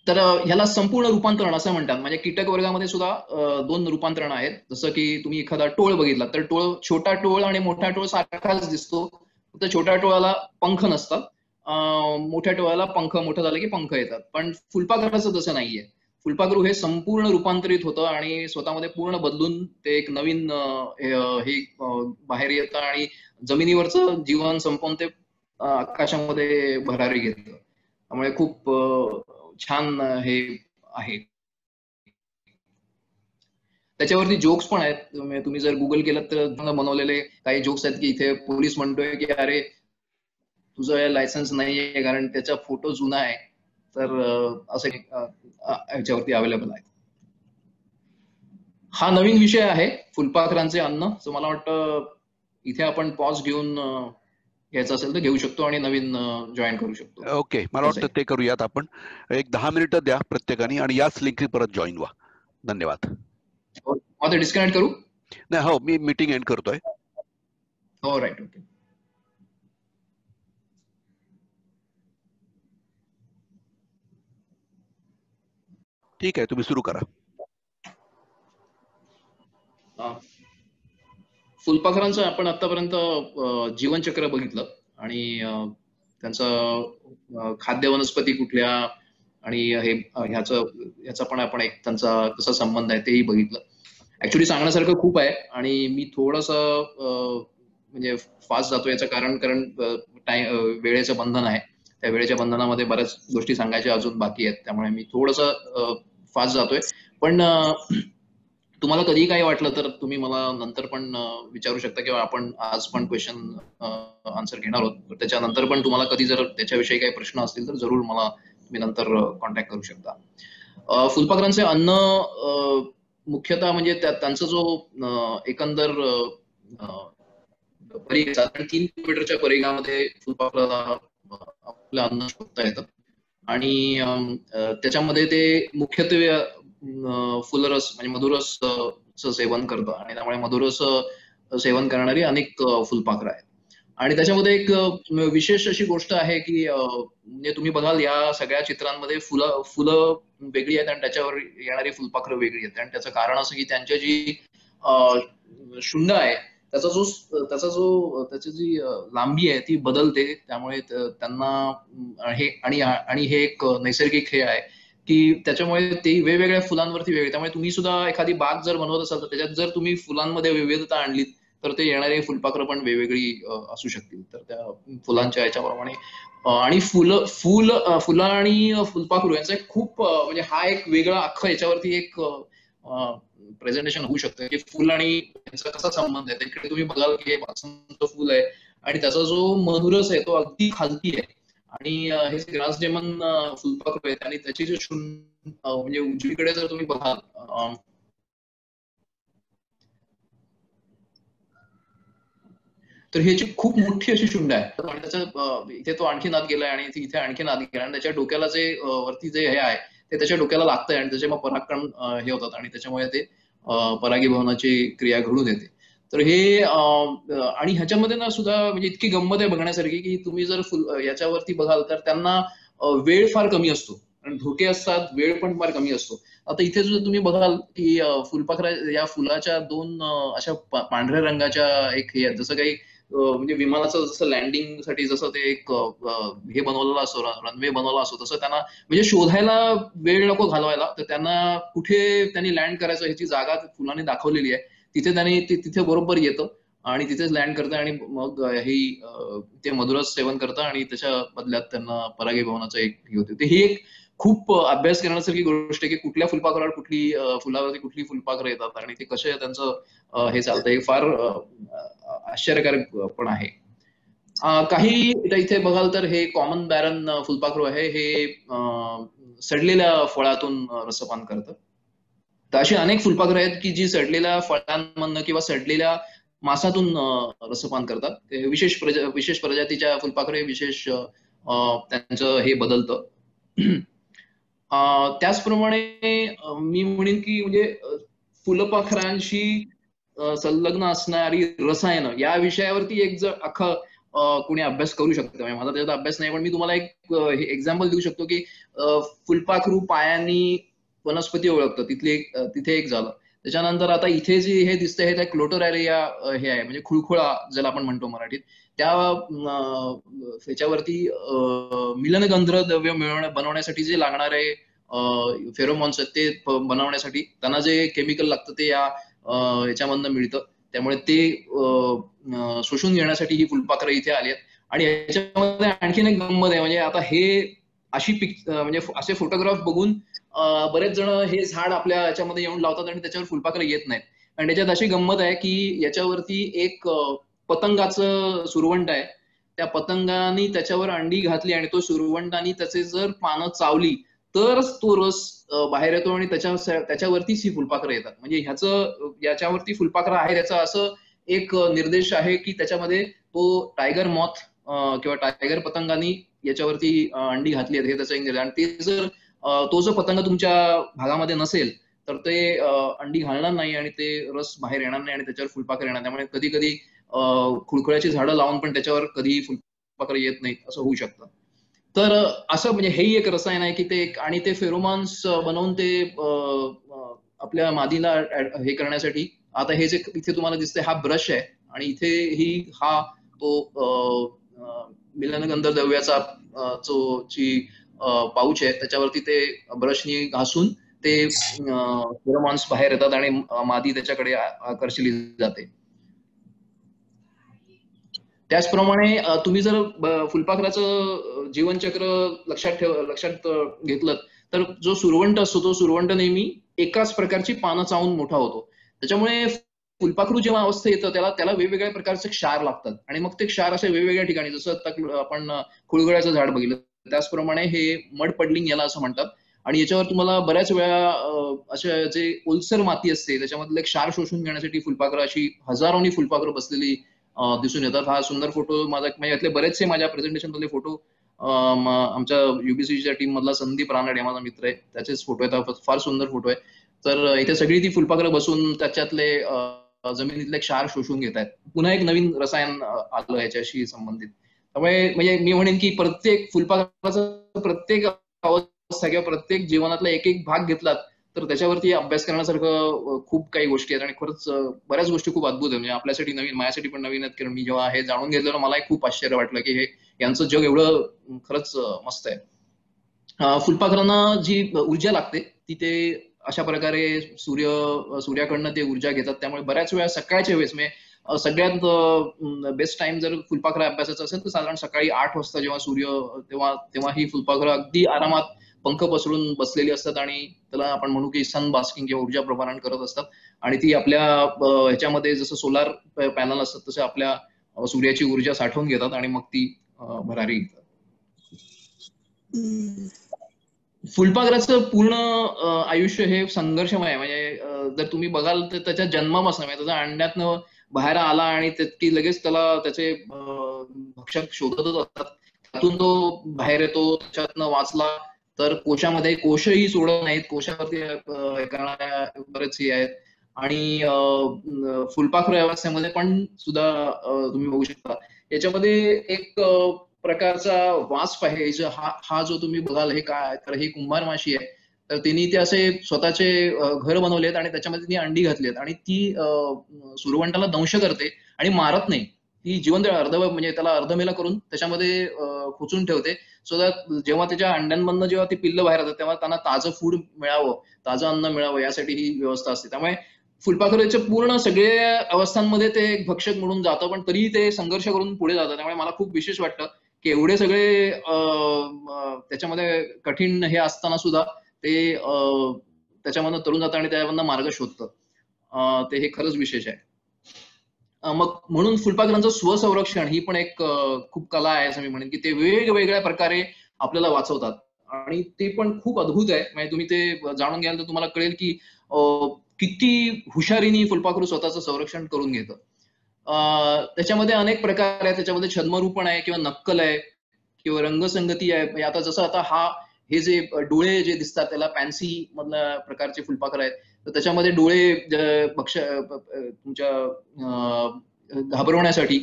तर ह्याला संपूर्ण रूपांतरण असं म्हणतात. म्हणजे कीटक वर्गामध्ये सुद्धा दोन रूपांतरण आहेत. जसं की तुम्ही एखादा टोळ बघितला तर टोळ छोटा टोळ आणि मोठा टोळ सारखाच दिसतो. फक्त छोट्या टोळाला पंख नसतात. मोठ्या टोळाला पंख मोठं झालं की पंख येतात. पण फुलपाखराचं तसं नाहीये. फुलपाखरू हे संपूर्ण रूपांतरित होतं आणि स्वतःमध्ये पूर्ण बदलून ते एक नवीन हे बाहेर येतं आणि जमिनीवरचं जीवन संपवून ते आकाशामध्ये भरारी घेतं. त्यामुळे खूप छान हे आहे. त्याच्यावरती जोक्स पण आहेत. तुम्ही जर गुगल केलं तर बनवलेले काही जोक्स आहेत की इथे पोलीस म्हणतोय की अरे तुझं लायसन्स नाहीये कारण त्याचा फोटो जुना आहे. तर असं ह्याच्यावरती अवेलेबल आहे. हा नवीन विषय आहे फुलपाखरांचे अन्न. सो मला वाटतं इथे आपण पॉज घेऊन घ्यायचं असेल तर घेऊ शकतो आणि नवीन जॉईन करू शकतो. ओके मला वाटतं ते करूयात आपण. एक दहा मिनिटं द्या प्रत्येकाने आणि याच लिंक परत जॉईन व्हा. धन्यवाद. आता डिस्कनेक्ट करू? नाही हो मी मीटिंग एंड करतोय. हो राईट ओके ठीक आहे तुम्ही सुरू करा. फुलपाखरांचं आपण आतापर्यंत जीवनचक्र बघितलं. आणि त्यांचं खाद्य वनस्पती कुठल्या आणि हे ह्याचं ह्याचा पण आपण एक त्यांचा कसा संबंध आहे तेही बघितलं. ऍक्च्युली सांगण्यासारखं खूप आहे आणि मी थोडस म्हणजे फास्ट जातो याचं कारण कारण टाइम वेळेचं बंधन आहे. त्या वेळेच्या बंधनामध्ये बऱ्याच गोष्टी सांगायच्या अजून बाकी आहेत. त्यामुळे मी थोडस फास्ट जातोय. पण तुम्हाला कधी काही वाटलं तर तुम्ही मला नंतर पण विचारू शकता किंवा आपण आज पण क्वेश्चन आन्सर घेणार आहोत. त्याच्यानंतर पण तुम्हाला कधी जर त्याच्याविषयी काही प्रश्न असतील तर जरूर मला तुम्ही नंतर कॉन्टॅक्ट करू शकता. फुलपाखरांचे अन्न मुख्यतः म्हणजे त्यांचा जो एकंदर परिघ साधारण तीन किलोमीटरच्या परिघामध्ये फुलपाखराला आपलं अन्न शोधता येतं. आणि त्याच्यामध्ये ते मुख्यत्वे फुलरस म्हणजे मधुरस सेवन करतं. आणि त्यामुळे मधुरस सेवन करणारी अनेक फुलपाखरं आहेत. आणि त्याच्यामध्ये एक विशेष अशी गोष्ट आहे की म्हणजे तुम्ही बघाल या सगळ्या चित्रांमध्ये फुलं फुलं वेगळी आहेत आणि त्याच्यावर येणारी फुलपाखरं वेगळी आहेत. आणि त्याचं कारण असं की त्यांच्या जी शुंड आहे त्याचा जो त्याचा जो त्याची जी लांबी आहे ती बदलते. त्यामुळे त्यांना हे आणि आणि हे एक नैसर्गिक हे आहे की त्याच्यामुळे ते वेगवेगळ्या फुलांवरती वेगळे त्यामुळे तुम्ही सुद्धा एखादी बाग जर बनवत असाल तर त्याच्यात जर तुम्ही फुलांमध्ये विविधता आणलीत तर ते येणारे फुलपाखरं पण वेगवेगळी असू शकतील. तर त्या फुलांच्या याच्याप्रमाणे आणि फुलं फुल फुलं आणि फुलपाखरू यांचा खूप म्हणजे हा एक वेगळा अख्खं याच्यावरती एक प्रेझेंटेशन होऊ शकतं. की फुल आणि यांचा कसा संबंध आहे? तिकडे तुम्ही बघाल की हे फुल आहे आणि त्याचा जो मधुरस आहे तो अगदी खालती आहे. आणि हे ग्रास डेमन फुलपाखरू आहेत आणि त्याची जे म्हणजे उजवीकडे जर तुम्ही बघाल तर ह्याची खूप मोठी अशी शुंड आहे. आणि इथे तो आणखी नाद गेलाय आणि इथे आणखी नाद गेला आणि त्याच्या डोक्याला जे वरती जे हे आहे ते त्याच्या डोक्याला लागतंय आणि त्याचे मग पराक्रम हे होतात. आणि त्याच्यामुळे ते परागीभवनाची क्रिया घडून येते तर हे आणि ह्याच्यामध्ये ना सुद्धा म्हणजे इतकी गंमत आहे बघण्यासारखी की तुम्ही जर फुल याच्यावरती बघाल तर त्यांना वेळ फार कमी असतो. आणि धोके असतात वेळ पण फार कमी असतो. आता इथे सुद्धा तुम्ही बघाल की फुलपाखरा या फुलाच्या दोन अशा पांढऱ्या रंगाच्या एक हे जसं काही म्हणजे विमानाचं जसं लँडिंगसाठी जसं ते एक हे बनवलेलं असतो रनवे बनवला असतो तसं त्यांना म्हणजे शोधायला वेळ नको घालवायला. तर त्यांना कुठे त्यांनी लँड करायचं ह्याची जागा फुलाने दाखवलेली आहे. तिथे त्यांनी तिथे बरोबर येतं आणि तिथेच लँड करतं आणि मग ही ते मधुरच सेवन करतं आणि त्याच्या बदल्यात त्यांना परागी भवनाचं एक हे होते. ही एक खूप अभ्यास करण्यासारखी गोष्ट आहे की कुठल्या फुलपाखरावर कुठली फुलावरती कुठली फुलपाखरं येतात आणि ते कसे त्यांचं हे चालतं. हे फार आश्चर्यकारक पण आहे. काही इथे बघाल तर हे कॉमन बॅरन फुलपाखरू आहे. हे सडलेल्या फळातून रसपान करतं. तर अशी अनेक फुलपाखरं आहेत की जी सडलेल्या फळांमधनं किंवा सडलेल्या मासातून रसपान करतात. विशेष प्रजा विशेष प्रजातीच्या फुलपाखरे विशेष त्यांचं हे बदलतं. त्याचप्रमाणे मी म्हणेन की म्हणजे फुलपाखरांशी संलग्न असणारी रसायनं या विषयावरती एक जर अख्खा कोणी अभ्यास करू शकतो. म्हणजे माझा त्याचा अभ्यास नाही पण मी तुम्हाला एक एक्झाम्पल देऊ शकतो की फुलपाखरू पायांनी वनस्पती ओळखतं. तिथली एक तिथे एक झालं. त्याच्यानंतर आता इथे जे हे दिसतंय हे त्या क्लोटोरॅरिया हे आहे. म्हणजे खुळखुळा ज्याला आपण म्हणतो मराठीत. त्या त्याच्यावरती मिलनगंध्र द्रव्य मिळवण्या बनवण्यासाठी जे लागणारे फेरोमॉन्स आहेत ते बनवण्यासाठी त्यांना जे केमिकल लागतं ते या याच्यामधनं मिळतं. त्यामुळे ते शोषून घेण्यासाठी ही फुलपाखरं इथे आली आहेत. आणि याच्यामध्ये आणखीन एक गंमत आहे म्हणजे आता हे अशी पिक म्हणजे असे फोटोग्राफ बघून बरेच जण हे झाड आपल्या याच्यामध्ये येऊन लावतात आणि त्याच्यावर फुलपाखरं येत नाहीत. आणि त्याच्यात अशी गंमत आहे की याच्यावरती एक पतंगाचं सुरवंट आहे. त्या पतंगाने त्याच्यावर अंडी घातली आणि तो सुरवंटानी त्याचे जर पानं चावली तरच तो रस बाहेर येतो आणि त्याच्या त्याच्यावरतीच ही फुलपाखरं येतात. म्हणजे ह्याचं याच्यावरती फुलपाखरं आहे त्याचा असं एक निर्देश आहे की त्याच्यामध्ये तो टायगर मॉथ किंवा टायगर पतंगानी याच्यावरती अंडी घातली आहेत. हे त्याचा एक निर्देश आणि ते जर तो जर पतंग तुमच्या भागामध्ये नसेल तर ते अंडी घालणार नाही आणि ते रस बाहेर येणार नाही आणि त्याच्यावर फुलपाखर येणार त्यामुळे कधी कधी खुळखुळ्याची झाडं लावून पण त्याच्यावर कधीही फुलपाखर येत नाहीत असं होऊ शकतं. तर असं म्हणजे हेही एक रसायन आहे की ते आणि ते फेरोमॉन्स बनवून ते आपल्या मादीला हे करण्यासाठी आता हे जे इथे तुम्हाला दिसतंय हा ब्रश आहे आणि इथे ही हा तो मिलनगंधर द्रव्याचा जो ची पाऊच आहे त्याच्यावरती ते ब्रशनी घासून ते फेरोमॉन्स बाहेर येतात आणि मादी त्याच्याकडे आकर्षली जाते. त्याचप्रमाणे तुम्ही जर फुलपाखराचं जीवनचक्र लक्षात ठेव लक्षात घेतलं तर जो सुरवंट असतो तो सुरवंट नेहमी एकाच प्रकारची पानं चावून मोठा होतो. त्याच्यामुळे फुलपाखरू जेव्हा अवस्था येतं त्याला त्याला वेगवेगळ्या प्रकारचे क्षार लागतात. आणि मग ते क्षार असे वेगवेगळ्या ठिकाणी जसं आपण खुळगळ्याचं झाड बघितलं त्याचप्रमाणे हे मड पडलिंग याला असं म्हणतात. आणि याच्यावर तुम्हाला बऱ्याच वेळा अशा जे ओलसर माती असते त्याच्यामधले क्षार शोषून घेण्यासाठी फुलपाखरं अशी हजारोनी फुलपाखरं बसलेली दिसून येतात. हा सुंदर फोटो माझा म्हणजे यातले बरेचसे माझ्या प्रेझेंटेशन मधले फोटो आमच्या युबीसीच्या टीम मधला संदीप रानडे माझा मित्र आहे. त्याचेच फोटो आहेत. फार सुंदर फोटो आहे. तर इथे सगळी ती फुलपाखरं बसून त्याच्यातले जमिनीतले क्षार शोषून घेत आहेत. पुन्हा एक नवीन रसायन आलं याच्याशी संबंधित. त्यामुळे म्हणजे मी म्हणेन की प्रत्येक फुलपाखराचा प्रत्येक अवस्था किंवा प्रत्येक जीवनातला एक एक भाग घेतलात तर त्याच्यावरती अभ्यास करण्यासारखं खूप काही गोष्टी आहेत. आणि खरंच बऱ्याच गोष्टी खूप अद्भुत आहेत. म्हणजे आपल्यासाठी नवीन माझ्यासाठी पण नवीन आहेत. कारण मी जेव्हा हे जाणून घेतलं मलाही खूप आश्चर्य वाटलं की हे यांचं जग एवढं खरंच मस्त आहे. फुलपाखरांना जी ऊर्जा लागते ती ते अशा प्रकारे सूर्य सूर्याकडनं ते ऊर्जा घेतात. त्यामुळे बऱ्याच वेळा सकाळच्या वेळेस म्हणजे सगळ्यात बेस्ट टाइम जर फुलपाखरा अभ्यासाचा असेल तर साधारण सकाळी आठ वाजता जेव्हा सूर्य तेव्हा तेव्हा ही फुलपाखरं अगदी आरामात पंख पसरून बसलेली असतात आणि त्याला आपण म्हणू की सन बास्किंग किंवा ऊर्जा प्रभारण करत असतात. आणि ती आपल्या ह्याच्यामध्ये जसं सोलार पॅनल असतात तसे आपल्या सूर्याची ऊर्जा साठवून घेतात आणि मग ती भरारी घेतात फुलपाखराचं पूर्ण आयुष्य हे संघर्षमय आहे. म्हणजे जर तुम्ही बघाल तर त्याच्या जन्मापासून म्हणजे त्याच्या अंड्यातनं बाहेर आला आणि की लगेच त्याला त्याचे भक्षक शोधतच असतात. त्यातून तो बाहेर येतो त्याच्यातनं वाचला तर कोशामध्ये कोशही सोडत नाहीत. कोशावरती करणाऱ्या बरेच हे आहेत. आणि फुलपाखरू अवस्थेमध्ये पण सुद्धा तुम्ही बघू शकता. याच्यामध्ये एक प्रकारचा वास्प आहे. हा हा जो तुम्ही बघाल हे काय तर ही कुंभार माशी आहे. तर तिने ते असे स्वतःचे घर बनवलेत आणि त्याच्यामध्ये तिने अंडी घातलीत. आणि ती सुरवंटाला दंश करते आणि मारत नाही. ती जिवंतळ अर्ध म्हणजे त्याला अर्धमेला करून त्याच्यामध्ये खुचून ठेवते. सो दॅट जेव्हा त्याच्या अंड्यांमधनं जेव्हा ती पिल्ल बाहेर येतात तेव्हा त्यांना ताजं फूड मिळावं ताजं अन्न मिळावं यासाठी ही व्यवस्था असते. त्यामुळे फुलपाखरूच्या पूर्ण सगळ्या अवस्थांमध्ये ते एक भक्षक म्हणून जातं पण तरीही ते संघर्ष करून पुढे जातं त्यामुळे मला खूप विशेष वाटतं की एवढे सगळे त्याच्यामध्ये कठीण हे असताना सुद्धा ते त्याच्यामधनं तरुण जातं आणि त्यामधनं मार्ग शोधतं. ते हे खरंच विशेष आहे. मग म्हणून फुलपाखरांचं स्वसंरक्षण ही पण एक खूप कला आहे असं मी म्हणेन की ते वेगवेगळ्या प्रकारे आपल्याला वाचवतात. आणि ते पण खूप अद्भुत आहे. म्हणजे तुम्ही ते जाणून घ्याल तर तुम्हाला कळेल की किती हुशारीने फुलपाखरू स्वतःचं संरक्षण करून घेतं. त्याच्यामध्ये अनेक प्रकार आहेत. त्याच्यामध्ये छद्मरूपण आहे किंवा नक्कल आहे किंवा रंगसंगती आहे. म्हणजे आता जसं आता हा हे जे डोळे जे दिसतात त्याला पॅन्सी मधल्या प्रकारचे फुलपाखर आहेत. तर त्याच्यामध्ये डोळे पक्ष तुमच्या घाबरवण्यासाठी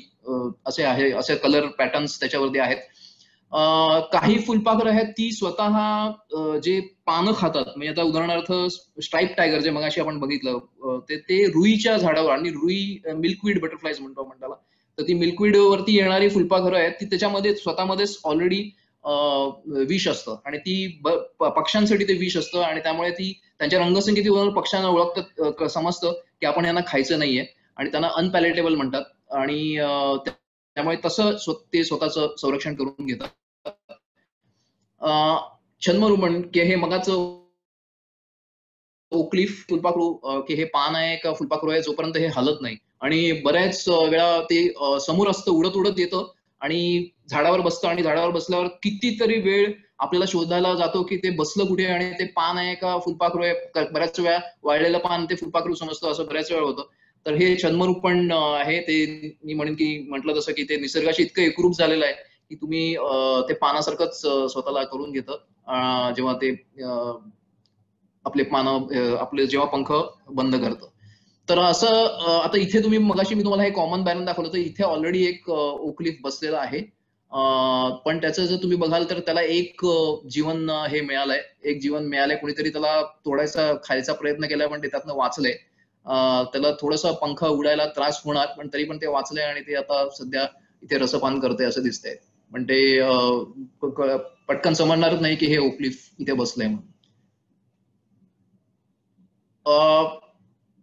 असे आहे असे कलर पॅटर्न्स त्याच्यावरती आहेत. काही फुलपाखरं आहेत ती स्वतः जे पानं खातात म्हणजे आता उदाहरणार्थ स्ट्राईप टायगर जे मगाशी आपण बघितलं ते ते रुईच्या झाडावर आणि रुई मिल्कवीड बटरफ्लायज म्हणतो आपण त्याला तर ती मिल्कवीड वरती येणारी फुलपाखरं आहेत ती त्याच्यामध्ये स्वतःमध्येच ऑलरेडी विष असतं आणि ती पक्ष्यांसाठी ते विष असतं आणि त्यामुळे ती त्यांच्या रंगसंगीतीवर पक्ष्यांना ओळखतात समजतं की आपण यांना खायचं नाहीये आणि त्यांना अनपॅलेटेबल म्हणतात. आणि त्यामुळे तसं ते स्वतःचं संरक्षण करून घेतात. छन्मरुमण की हे मगाच ओक्लिफ फुलपाखरू की हे पान आहे का फुलपाखरू आहे जोपर्यंत हे हलत नाही. आणि बऱ्याच वेळा ते समोर असतं उडत उडत येतं. आणि झाडावर बसतं आणि झाडावर बसल्यावर कितीतरी वेळ आपल्याला शोधायला जातो की ते बसलं कुठे आणि ते पान आहे का फुलपाखरू आहे? बऱ्याच वेळा वाळलेलं पान ते फुलपाखरू समजतो असं बऱ्याच वेळा होतं. तर हे छन्मरूप आहे ते मी म्हणेन की म्हटलं तसं की ते निसर्गाशी इतकं एकरूप झालेलं आहे की तुम्ही ते पानासारखंच स्वतःला करून घेतं. जेव्हा ते आपले पानं आपले जेव्हा पंख बंद करतं. तर असं आता इथे तुम्ही मगाशी मी तुम्हाला हे कॉमन बॅरन दाखवलं तर इथे ऑलरेडी एक ओकलिफ बसलेला आहे. पण त्याचं जर तुम्ही बघाल तर त्याला एक जीवन हे मिळालंय. एक जीवन मिळालंय कुणीतरी त्याला तोडायचा खायचा प्रयत्न केला पण ते त्यातनं वाचलंय. त्याला थोडस पंख उडायला त्रास होणार पण तरी पण ते वाचले आणि ते आता सध्या इथे रसपान करते असं दिसतंय. पण ते पटकन समजणारच नाही की हे ओकलिफ इथे बसलंय म्हणून.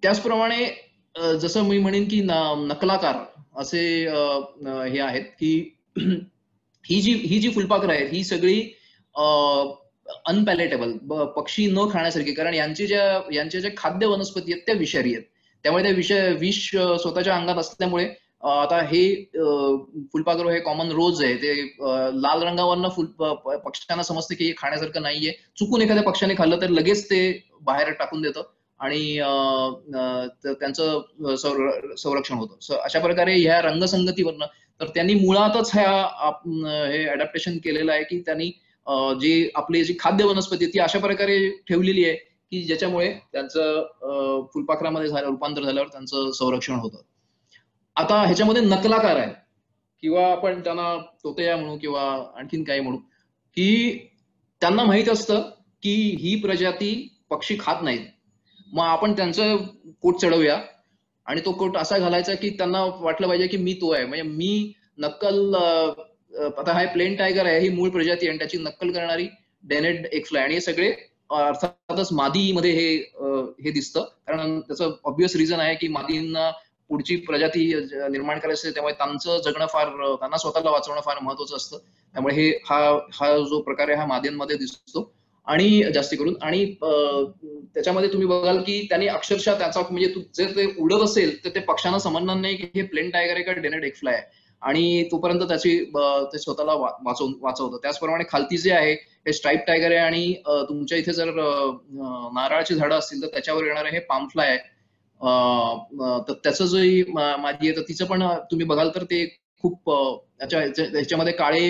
त्याचप्रमाणे जसं मी म्हणेन की नकलाकार असे हे आहेत की ही जी ही जी फुलपाखरं आहेत ही सगळी अनपॅलेटेबल पक्षी न खाण्यासारखी कारण यांचे ज्या यांचे जे खाद्य वनस्पती आहेत त्या विषारी आहेत. त्यामुळे त्या विष विष स्वतःच्या अंगात असल्यामुळे आता हे फुलपाखरू हे कॉमन रोज आहे. ते लाल रंगावरनं फुल पक्ष्यांना समजतं की हे खाण्यासारखं नाहीये. चुकून एखाद्या पक्षाने खाल्लं तर लगेच ते बाहेर टाकून देतं आणि त्यांचं संरक्षण होतं. अशा प्रकारे ह्या रंगसंगतीवरनं तर त्यांनी मुळातच ह्या हे अडॅप्टेशन केलेलं आहे की त्यांनी जी आपली जी खाद्य वनस्पती ती अशा प्रकारे ठेवलेली आहे की ज्याच्यामुळे त्यांचं फुलपाखरामध्ये झालं रूपांतर झाल्यावर त्यांचं संरक्षण होतं. आता ह्याच्यामध्ये नकलाकार आहे किंवा आपण त्यांना तोतया म्हणू किंवा आणखीन काही म्हणू की त्यांना माहीत असतं की ही प्रजाती पक्षी खात नाहीत. मग आपण त्यांचं कोट चढवूया. आणि तो कोट असा घालायचा की त्यांना वाटलं पाहिजे की मी तो आहे. म्हणजे मी नक्कल आता हा प्लेन टायगर आहे ही मूळ प्रजाती आणि त्याची नक्कल करणारी डेनेड फ्लाय आणि हे सगळे अर्थातच मादीमध्ये हे हे दिसतं. कारण त्याचं ऑब्विस रिझन आहे की मादींना पुढची प्रजाती निर्माण करायची असते त्यामुळे त्यांचं जगणं फार त्यांना स्वतःला वाचवणं फार महत्वाचं असतं. त्यामुळे हे हा हा जो प्रकार आहे हा मादींमध्ये दिसतो. आणि जास्ती करून. आणि त्याच्यामध्ये तुम्ही बघाल की त्यांनी अक्षरशः त्याचा म्हणजे जर ते उडत असेल तर ते पक्षांना समजणार नाही की हे प्लेन टायगर आहे का डेनेड फ्लाय आहे. आणि तोपर्यंत त्याची ते स्वतःला वाचवून वाचवतं. त्याचप्रमाणे खालती जे आहे हे स्ट्राईप टायगर आहे आणि तुमच्या इथे जर नारळाची झाडं असतील तर त्याच्यावर येणारे हे पामफ्लाय आहे. तर त्याचं जे माझी आहे तर तिचं पण तुम्ही बघाल तर ते खूप ह्याच्यामध्ये काळे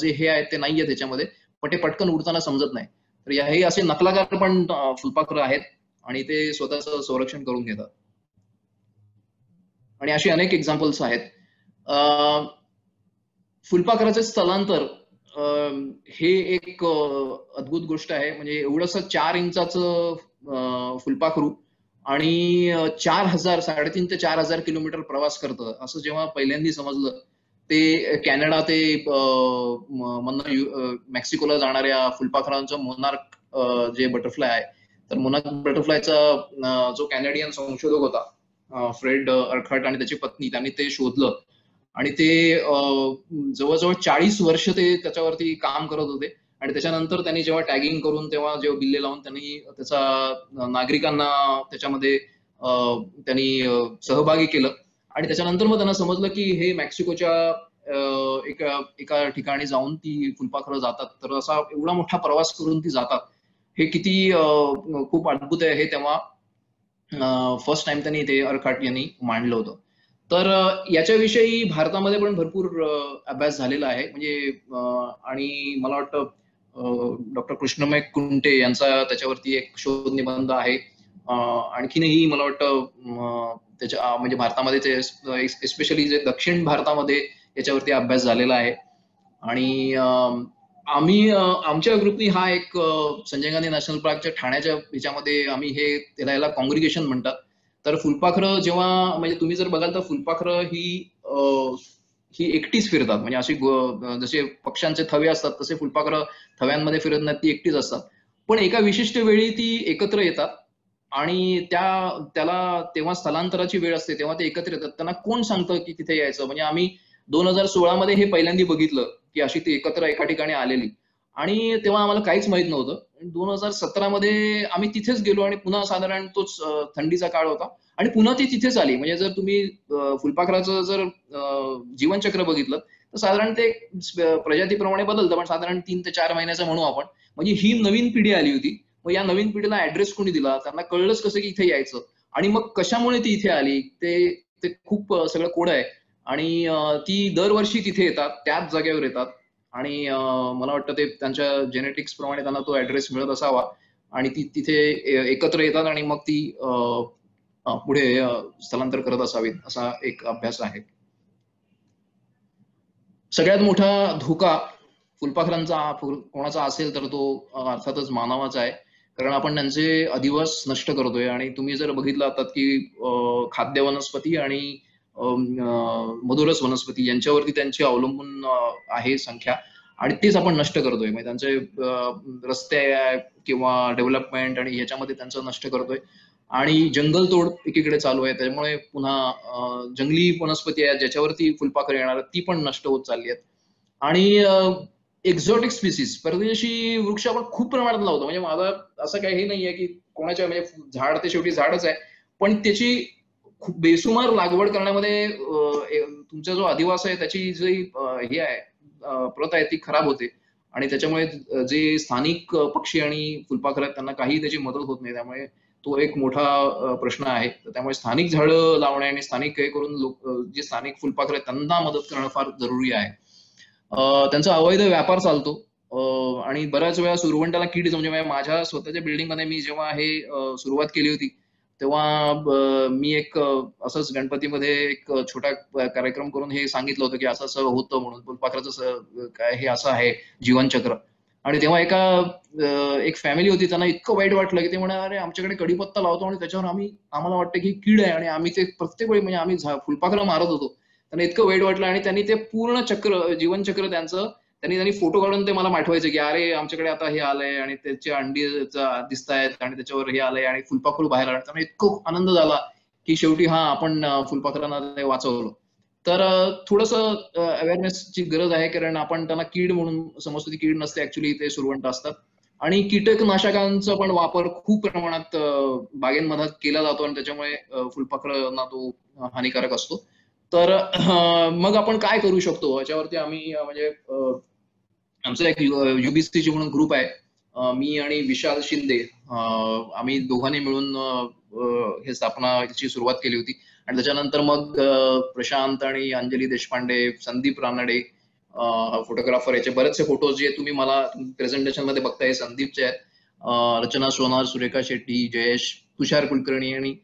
जे हे आहेत ते नाहीये त्याच्यामध्ये. पण ते पटकन उडताना समजत नाही. तर हे असे नकलाकार पण फुलपाखरं आहेत आणि ते स्वतःच संरक्षण करून घेतात. आणि अशी अनेक एक्झाम्पल्स आहेत. फुलपाखराचे स्थलांतर हे एक अद्भुत गोष्ट आहे. म्हणजे एवढस चार इंचाचं फुलपाखरू आणि चार हजार साडेतीन ते चार हजार किलोमीटर प्रवास करतं. असं जेव्हा पहिल्यांदा समजलं ते कॅनडा ते म्हणणं मेक्सिकोला जाणाऱ्या फुलपाखरांचं मोनार्क जे बटरफ्लाय आहे तर मोनार्क बटरफ्लायचा जो कॅनेडियन संशोधक होता फ्रेड अर्खट आणि त्याची पत्नी त्यांनी ते शोधलं. आणि ते जवळजवळ चाळीस वर्ष ते त्याच्यावरती काम करत होते. आणि त्याच्यानंतर त्यांनी जेव्हा टॅगिंग करून तेव्हा जेव्हा बिल्ले लावून त्यांनी त्याचा नागरिकांना त्याच्यामध्ये त्यांनी सहभागी केलं. आणि त्याच्यानंतर मग त्यांना समजलं की हे मेक्सिकोच्या एका एका ठिकाणी जाऊन ती फुलपाखरं जातात. तर असा एवढा मोठा प्रवास करून ती जातात. हे किती खूप अद्भुत आहे हे तेव्हा फर्स्ट टाइम त्यांनी ते अर्काट यांनी मांडलं होतं. तर याच्याविषयी भारतामध्ये पण भरपूर अभ्यास झालेला आहे. म्हणजे आणि मला वाटतं डॉक्टर कृष्णमय कुंटे यांचा त्याच्यावरती एक शोध निबंध आहे. आणखीनही मला वाटतं त्याच्या म्हणजे भारतामध्ये ते एस्पेशली जे दक्षिण भारतामध्ये याच्यावरती अभ्यास झालेला आहे. आणि आम्ही आमच्या ग्रुपनी हा एक संजय गांधी नॅशनल पार्कच्या ठाण्याच्या ह्याच्यामध्ये आम्ही हे त्याला याला कॉन्ग्रिगेशन म्हणतात. तर फुलपाखरं जेव्हा म्हणजे तुम्ही जर बघाल तर फुलपाखरं ही ही एकटीच फिरतात. म्हणजे अशी जसे पक्ष्यांचे थवे असतात तसे फुलपाखरं थव्यांमध्ये फिरत नाहीत ती एकटीच असतात. पण एका विशिष्ट वेळी ती एकत्र येतात. आणि त्या त्याला तेव्हा स्थलांतराची वेळ असते तेव्हा ते एकत्र येतात त्यांना कोण सांगतं की तिथे यायचं? म्हणजे आम्ही दोन हजार सोळा मध्ये हे पहिल्यांदा बघितलं की अशी ती एकत्र एका ठिकाणी आलेली. आणि तेव्हा आम्हाला काहीच माहीत नव्हतं. दोन हजार सतरा मध्ये आम्ही तिथेच गेलो आणि पुन्हा साधारण तोच थंडीचा काळ होता. आणि पुन्हा ती तिथेच आली. म्हणजे जर तुम्ही फुलपाखराचं जर जीवनचक्र बघितलं तर साधारण ते प्रजातीप्रमाणे बदलतं. पण साधारण तीन ते चार महिन्याचं म्हणू आपण. म्हणजे ही नवीन पिढी आली होती. मग या नवीन पिढीला ऍड्रेस कोणी दिला? त्यांना कळलंच कसं की इथे यायचं? आणि मग कशामुळे ती इथे आली? ते ते खूप सगळं कोड आहे. आणि ती दरवर्षी तिथे येतात त्याच जागेवर येतात. आणि मला वाटतं ते त्यांच्या जेनेटिक्स प्रमाणे त्यांना तो ऍड्रेस मिळत असावा. आणि ती तिथे एकत्र येतात आणि मग ती पुढे स्थलांतर करत असावीत असा एक अभ्यास आहे. सगळ्यात मोठा धोका फुलपाखरांचा कोणाचा असेल तर तो अर्थातच मानवाचा आहे. कारण आपण त्यांचे अधिवास नष्ट करतोय आणि तुम्ही जर बघितलं आता की खाद्य वनस्पती आणि मधुरस वनस्पती यांच्यावरती त्यांची अवलंबून आहे संख्या. आणि तेच आपण नष्ट करतोय. म्हणजे त्यांचे रस्ते किंवा डेव्हलपमेंट आणि याच्यामध्ये त्यांचं नष्ट करतोय. आणि जंगलतोड एकीकडे चालू आहे. त्यामुळे पुन्हा जंगली वनस्पती आहेत ज्याच्यावरती फुलपाखर येणार ती पण नष्ट होत चालली आहेत. आणि एक्झॉटिक स्पीसीस परदेशी वृक्ष आपण खूप प्रमाणात लावतो. म्हणजे माझा असं काही हे नाहीये की कोणाच्या म्हणजे झाड ते शेवटी झाडच आहे. पण त्याची खूप बेसुमार लागवड करण्यामध्ये तुमचा जो अधिवास आहे त्याची जी हे आहे प्रत आहे ती खराब होते. आणि त्याच्यामुळे जे स्थानिक पक्षी आणि फुलपाखर आहेत त्यांना काही त्याची मदत होत नाही. त्यामुळे तो एक मोठा प्रश्न आहे. त्यामुळे स्थानिक झाडं लावणे आणि स्थानिक हे करून लोक जे स्थानिक फुलपाखर आहेत त्यांना मदत करणं फार जरुरी आहे. त्यांचा अवैध व्यापार चालतो. आणि बऱ्याच वेळा सुरवंटाला कीड म्हणजे माझ्या स्वतःच्या बिल्डिंगमध्ये मी जेव्हा हे सुरुवात केली होती तेव्हा मी एक असंच गणपतीमध्ये एक छोटा कार्यक्रम करून हे सांगितलं होतं की असं असं होतं म्हणून फुलपाखराचं काय हे असं आहे जीवनचक्र आणि तेव्हा एका एक फॅमिली होती त्यांना इतकं वाईट वाटलं की ते म्हणा अरे आमच्याकडे कडीपत्ता लावतो आणि त्याच्यावर आम्ही आम्हाला वाटतं की कीड आहे आणि आम्ही ते प्रत्येक वेळी म्हणजे आम्ही फुलपाखरं मारत होतो. त्यांना इतकं वेट वाटलं आणि त्यांनी ते पूर्ण चक्र जीवनचक्र त्यांचं त्यांनी त्यांनी फोटो काढून ते मला पाठवायचे की अरे आमच्याकडे आता हे आलंय आणि त्याचे अंडी दिसत आहेत आणि त्याच्यावर हे आलंय आणि फुलपाखरू बाहेर आलं त्यामुळे इतकं आनंद झाला की शेवटी हा आपण फुलपाखरांना वाचवलं. तर थोडस अवेअरनेसची गरज आहे कारण आपण त्यांना कीड म्हणून समजतो ती कीड नसते ऍक्च्युली ते सुरवंट असतात. आणि कीटकनाशकांचा पण वापर खूप प्रमाणात बागेंमध्ये केला जातो आणि त्याच्यामुळे फुलपाखरांना तो हानिकारक असतो. तर मग आपण काय करू शकतो? याच्यावरती आम्ही म्हणजे आमचं एक युबीसीची म्हणून ग्रुप आहे. मी आणि विशाल शिंदे आम्ही दोघांनी मिळून हे स्थापनाची सुरुवात केली होती. आणि त्याच्यानंतर मग प्रशांत आणि अंजली देशपांडे संदीप रानडे फोटोग्राफर याचे बरेचसे फोटोज जे तुम्ही मला प्रेझेंटेशनमध्ये बघताय संदीपचे आहेत. रचना सोनार सुरेखा शेट्टी जयेश तुषार कुलकर्णी आणि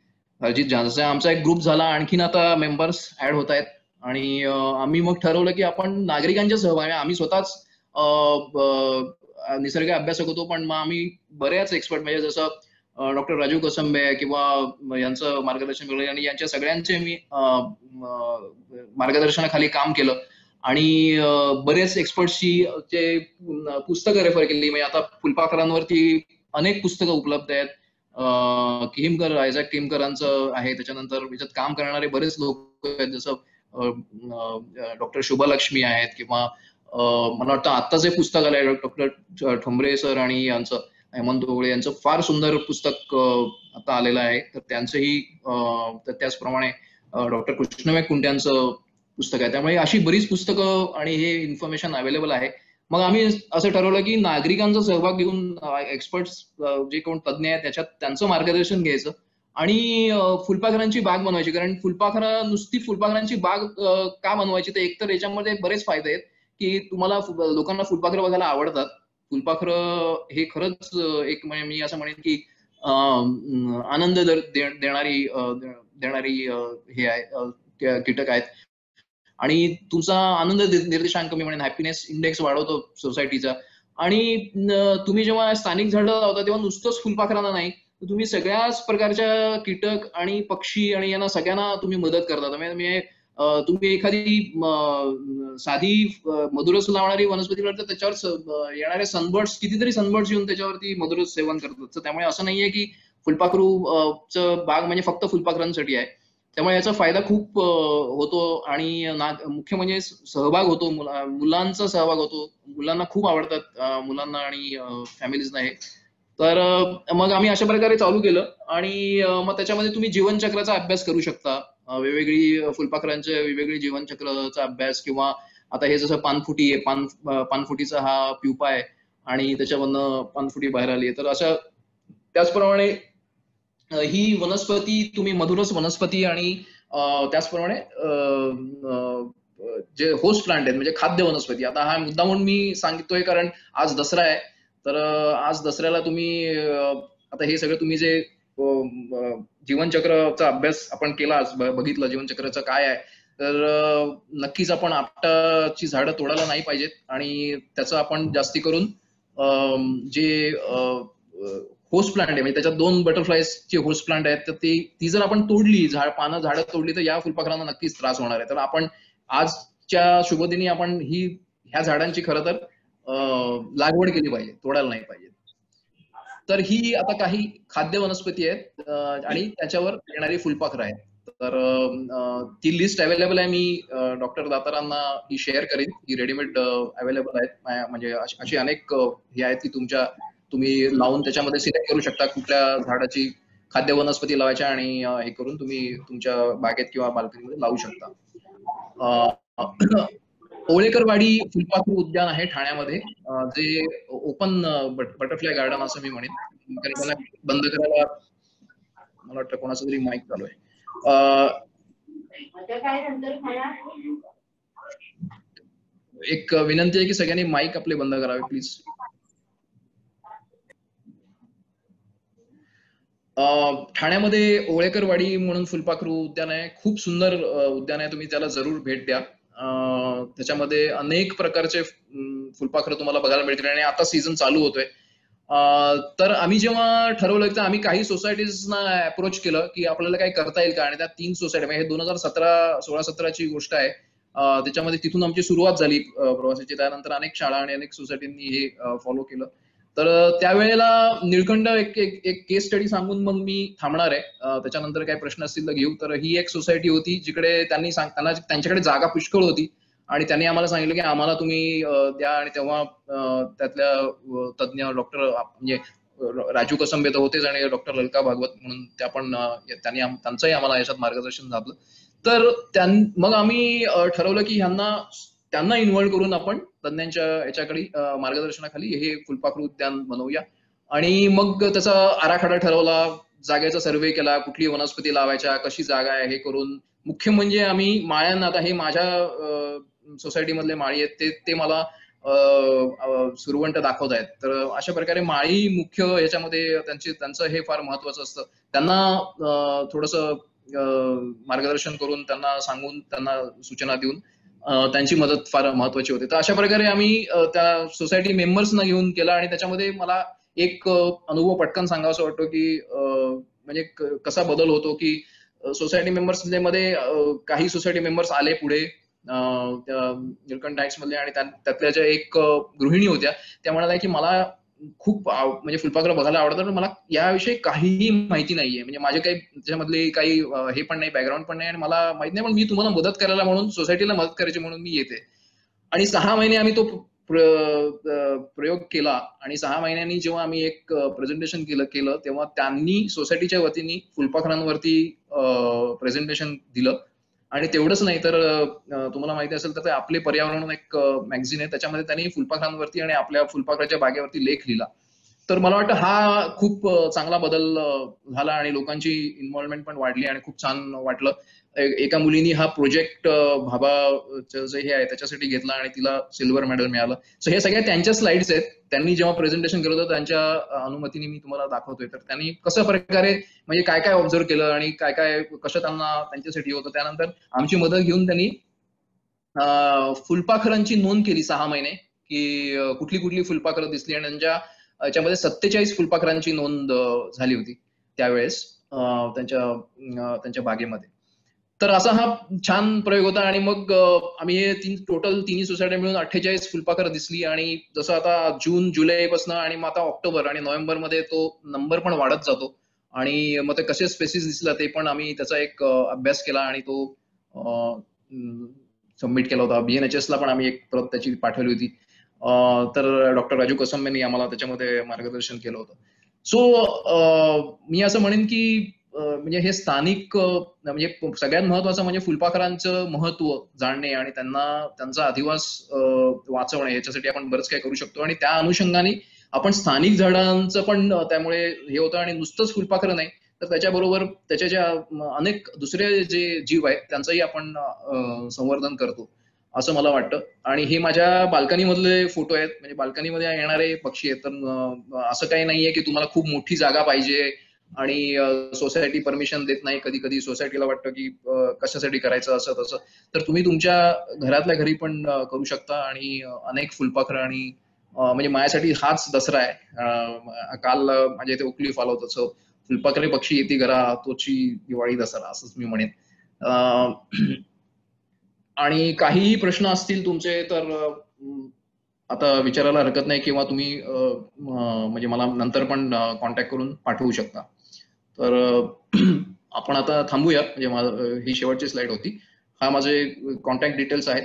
अजित झांसा आमचा एक ग्रुप झाला आणखीन आता मेंबर्स ऍड होत आहेत. आणि आम्ही मग ठरवलं की आपण नागरिकांच्या सहभाग आम्ही स्वतःच निसर्ग अभ्यासक होतो पण मग आम्ही बऱ्याच एक्सपर्ट म्हणजे जसं डॉक्टर राजू कसंबे किंवा यांचं मार्गदर्शन केलं आणि यांच्या सगळ्यांचे मी मार्गदर्शनाखाली काम केलं. आणि बरेच एक्सपर्टशी ते पुस्तकं रेफर केली म्हणजे आता फुलपाखरांवरती अनेक पुस्तकं उपलब्ध आहेत. किमकर आयझॅक किमकरांचं आहे. त्याच्यानंतर याच्यात काम करणारे बरेच लोक आहेत. जसं डॉक्टर शुभलक्ष्मी आहेत किंवा मला वाटतं आत्ताच जे पुस्तक आलंय. डॉक्टर ठोंबरे सर आणि यांचं हेमंत ओगळे यांचं फार सुंदर पुस्तक आता आलेलं आहे. तर त्यांचंही त्याचप्रमाणे डॉक्टर कृष्णमय कुंट्यांचं पुस्तक आहे. त्यामुळे अशी बरीच पुस्तकं आणि हे इन्फॉर्मेशन अवेलेबल आहे. मग आम्ही असं ठरवलं की नागरिकांचा सहभाग घेऊन एक्सपर्ट्स जे कोण तज्ज्ञ आहेत त्याच्यात त्यांचं मार्गदर्शन घ्यायचं आणि फुलपाखरांची बाग बनवायची. कारण फुलपाखर नुसती फुलपाखरांची बाग का बनवायची? तर एकतर याच्यामध्ये बरेच फायदे आहेत की तुम्हाला लोकांना फुलपाखर बघायला आवडतात. फुलपाखर हे खरंच एक म्हणजे मी असं म्हणेन की आनंद देणारी देणारी हे आहे कीटक आहेत. आणि तुमचा आनंद निर्देशांक मी म्हणेन हॅपीनेस इंडेक्स वाढवतो सोसायटीचा आणि तुम्ही जेव्हा स्थानिक झाडं लावता तेव्हा नुसतंच फुलपाखरांना नाही तुम्ही सगळ्याच प्रकारच्या कीटक आणि पक्षी आणि यांना सगळ्यांना तुम्ही मदत करता. म्हणजे तुम्ही एखादी साधी मधुरस लावणारी वनस्पती तर त्याच्यावर येणारे सनबर्ड्स कितीतरी सनबर्ड्स येऊन त्याच्यावरती मधुरस सेवन करतात. त्यामुळे असं नाहीये की फुलपाखरू बाग म्हणजे फक्त फुलपाखरांसाठी आहे. त्यामुळे याचा फायदा खूप होतो आणि मुख्य म्हणजे सहभाग होतो मुलांचा सहभाग होतो. मुलांना खूप आवडतात मुलांना आणि फॅमिलीजना हे. तर मग आम्ही अशा प्रकारे चालू केलं आणि मग त्याच्यामध्ये तुम्ही जीवनचक्राचा अभ्यास करू शकता. वेगवेगळी फुलपाखरांचे वेगवेगळी जीवनचक्राचा अभ्यास किंवा आता हे जसं पानफुटी आहे पान पानफुटीचा हा प्युपा आहे आणि त्याच्यामधनं पानफुटी बाहेर आली आहे. तर अशा त्याचप्रमाणे ही वनस्पती तुम्ही मधुरस वनस्पती आणि त्याचप्रमाणे जे होस्ट प्लांट आहेत म्हणजे खाद्य वनस्पती. आता हा मुद्दा म्हणून मी सांगतोय कारण आज दसरा आहे. तर आज दसऱ्याला तुम्ही आता हे सगळं तुम्ही जे जीवनचक्रचा अभ्यास आपण केला बघितलं जीवनचक्राचं काय आहे. तर नक्कीच आपण आपटाची झाडं तोडायला नाही पाहिजेत. आणि त्याचं आपण जास्ती करून जे होस्ट प्लांट आहे. म्हणजे त्याच्यात दोन बटरफ्लायची होस्ट प्लांट आहेत. तर ती ती जर आपण तोडली झाड पानं झाडं तोडली तर या फुलपाखरांना नक्कीच त्रास होणार आहे. तर आपण आजच्या शुभदिनी आपण ही ह्या झाडांची खरं तर लागवड केली पाहिजे. तोडायला नाही पाहिजे. तर ही आता काही खाद्य वनस्पती आहेत आणि त्याच्यावर येणारी फुलपाखरं आहेत. तर ती लिस्ट अवेलेबल आहे मी डॉक्टर दातारांना ही शेअर करीन. ही रेडीमेड अवेलेबल आहेत. म्हणजे अशी अनेक हे आहेत की तुमच्या तुम्ही लावून त्याच्यामध्ये सिलेक्ट करू शकता कुठल्या झाडाची खाद्य वनस्पती लावायच्या आणि हे करून तुम्ही तुमच्या बागेत किंवा बाल्कनीमध्ये लावू शकता. ओळेकरवाडी फुलपाखरू उद्यान आहे ठाण्यामध्ये. जे ओपन बटरफ्लाय गार्डन असं मी म्हणेन. मला बंद करायला मला वाटतं कोणाचं तरी माईक चालू आहे. एक विनंती आहे की सगळ्यांनी माईक आपले बंद करावे प्लीज ठाण्यामध्ये ओळेकरवाडी म्हणून फुलपाखरू उद्यान आहे. खूप सुंदर उद्यान आहे. तुम्ही त्याला जरूर भेट द्या. त्याच्यामध्ये अनेक प्रकारचे फुलपाखरं तुम्हाला बघायला मिळतील. आणि आता सीझन चालू होतोय. तर आम्ही जेव्हा ठरवलं तर आम्ही काही सोसायटीजना अप्रोच केलं की आपल्याला काही करता येईल का? आणि त्या तीन सोसायटी म्हणजे दोन हजार सतरा सोळा सतराची गोष्ट आहे. त्याच्यामध्ये तिथून आमची सुरुवात झाली प्रवासाची. त्यानंतर अनेक शाळा आणि अनेक सोसायटींनी हे फॉलो केलं. तर त्यावेळेला निळकंड एक एक केस स्टडी सांगून मग मी थांबणार आहे. त्याच्यानंतर काही प्रश्न असतील तर घेऊ. तर ही एक सोसायटी होती जिकडे त्यांनी त्यांना त्यांच्याकडे जागा पुष्कळ होती. आणि त्यांनी आम्हाला सांगितलं की आम्हाला तुम्ही द्या आणि तेव्हा त्यातल्या तज्ज्ञ डॉक्टर म्हणजे राजू कसंबे तर होतेच आणि डॉक्टर ललका भागवत म्हणून त्या पण त्यांनी त्यांचंही आम्हाला याच्यात मार्गदर्शन झालं तर मग आम्ही ठरवलं की ह्यांना त्यांना इन्व्हॉल्व करून आपण तज्ञांच्या याच्याकडे मार्गदर्शनाखाली हे फुलपाखरू उद्यान बनवूया. आणि मग त्याचा आराखडा ठरवला जागेचा सर्वे केला कुठली वनस्पती लावायच्या कशी जागा आहे हे करून. मुख्य म्हणजे आम्ही माळ्यांना आता हे माझ्या सोसायटी मधले माळी आहेत ते ते मला सुरवंट दाखवत आहेत. तर अशा प्रकारे माळी मुख्य याच्यामध्ये त्यांची त्यांचं हे फार महत्वाचं असतं. त्यांना थोडस मार्गदर्शन करून त्यांना सांगून त्यांना सूचना देऊन त्यांची मदत फार महत्वाची होती. तर अशा प्रकारे आम्ही त्या सोसायटी मेंबर्सना घेऊन केला आणि त्याच्यामध्ये मला एक अनुभव पटकन सांगावा वाटतो की म्हणजे कसा बदल होतो की सोसायटी मेंबर्समध्ये काही सोसायटी मेंबर्स आले पुढे निलकंठ टाईम्स मधले आणि त्यातल्या ज्या एक गृहिणी होत्या त्या म्हणाल्या की मला खूप म्हणजे फुलपाखरं बघायला आवडतं पण मला याविषयी काहीही माहिती नाहीये. म्हणजे माझे काही त्याच्यामधले काही हे पण नाही बॅकग्राऊंड पण नाही आणि मला माहीत नाही पण मी तुम्हाला मदत करायला म्हणून सोसायटीला मदत करायची म्हणून मी येते. आणि सहा महिने आम्ही तो प्रयोग केला आणि सहा महिन्यांनी जेव्हा आम्ही एक प्रेझेंटेशन केलं केलं तेव्हा त्यांनी सोसायटीच्या वतीने फुलपाखरांवरती प्रेझेंटेशन दिलं. आणि तेवढंच नाही तर तुम्हाला माहिती असेल तर आपले पर्यावरण एक मॅगझिन आहे. त्याच्यामध्ये त्यांनी फुलपाखरांवरती आणि आपल्या फुलपाखराच्या बागेवरती लेख लिहिला. तर मला वाटतं हा खूप चांगला बदल झाला आणि लोकांची इन्व्हॉल्वमेंट पण वाढली आणि खूप छान वाटलं. एका मुलीनी हा प्रोजेक्ट भाबाचं जे हे आहे त्याच्यासाठी घेतला आणि तिला सिल्वर मेडल मिळालं. सो हे सगळ्या त्यांच्या स्लाइड्स आहेत. त्यांनी जेव्हा प्रेझेंटेशन केलं होतं त्यांच्या अनुमतीने मी तुम्हाला दाखवतोय. तर त्यांनी कसं प्रकारे म्हणजे काय काय ऑब्झर्व केलं आणि काय काय कसं त्यांना त्यांच्यासाठी होतं. त्यानंतर आमची मदत घेऊन त्यांनी फुलपाखरांची नोंद केली सहा महिने की कुठली कुठली फुलपाखरं दिसली आणि त्यांच्या याच्यामध्ये सत्तेचाळीस फुलपाखरांची नोंद झाली होती त्यावेळेस त्यांच्या त्यांच्या बागेमध्ये. तर असा हा छान प्रयोग होता आणि मग आम्ही हे तीन टोटल तिन्ही सोसायटी मिळून अठ्ठेचाळीस फुलपाखर दिसली आणि जसं आता जून जुलैपासून आणि मग आता ऑक्टोबर आणि नोव्हेंबरमध्ये तो नंबर पण वाढत जातो. आणि मग ते कसे स्पेसिस दिसला ते पण आम्ही त्याचा एक अभ्यास केला आणि तो सबमिट केला होता. बीएनएचएस ला पण आम्ही एक प्रत त्याची पाठवली होती. तर डॉक्टर राजू कसम यांनी आम्हाला त्याच्यामध्ये मार्गदर्शन केलं होतं. सो मी असं म्हणेन की म्हणजे हे स्थानिक म्हणजे सगळ्यात महत्वाचं म्हणजे फुलपाखरांचं महत्त्व जाणणे आणि त्यांना त्यांचा अधिवास वाचवणे याच्यासाठी आपण बरंच काय करू शकतो. आणि त्या अनुषंगाने आपण स्थानिक झाडांचं पण त्यामुळे हे होतं आणि नुसतंच फुलपाखरं नाही तर त्याच्याबरोबर त्याच्या ज्या अनेक दुसरे जे जीव आहेत त्यांचंही आपण संवर्धन करतो. असं मला वाटतं. आणि हे माझ्या बाल्कनी मधले फोटो आहेत. म्हणजे बाल्कनीमध्ये येणारे पक्षी आहेत. तर असं काही नाहीये की तुम्हाला खूप मोठी जागा पाहिजे आणि सोसायटी परमिशन देत नाही. कधी कधी सोसायटीला वाटतं की कशासाठी करायचं असं तसं. तर तुम्ही तुमच्या घरातल्या घरी पण करू शकता आणि अनेक फुलपाखरं आणि म्हणजे माझ्यासाठी हाच दसरा आहे. काल माझ्या इथे उकली फॉलो तसं फुलपाखरे पक्षी येते घरा तोची दिवाळी दसरा असंच मी म्हणेन. आणि काहीही प्रश्न असतील तुमचे तर आता विचारायला हरकत नाही किंवा तुम्ही म्हणजे मला नंतर पण कॉन्टॅक्ट करून पाठवू शकता. तर *clears throat* आपण आता थांबूया. म्हणजे ही शेवटची स्लाइड होती. हा माझे कॉन्टॅक्ट डिटेल्स आहेत.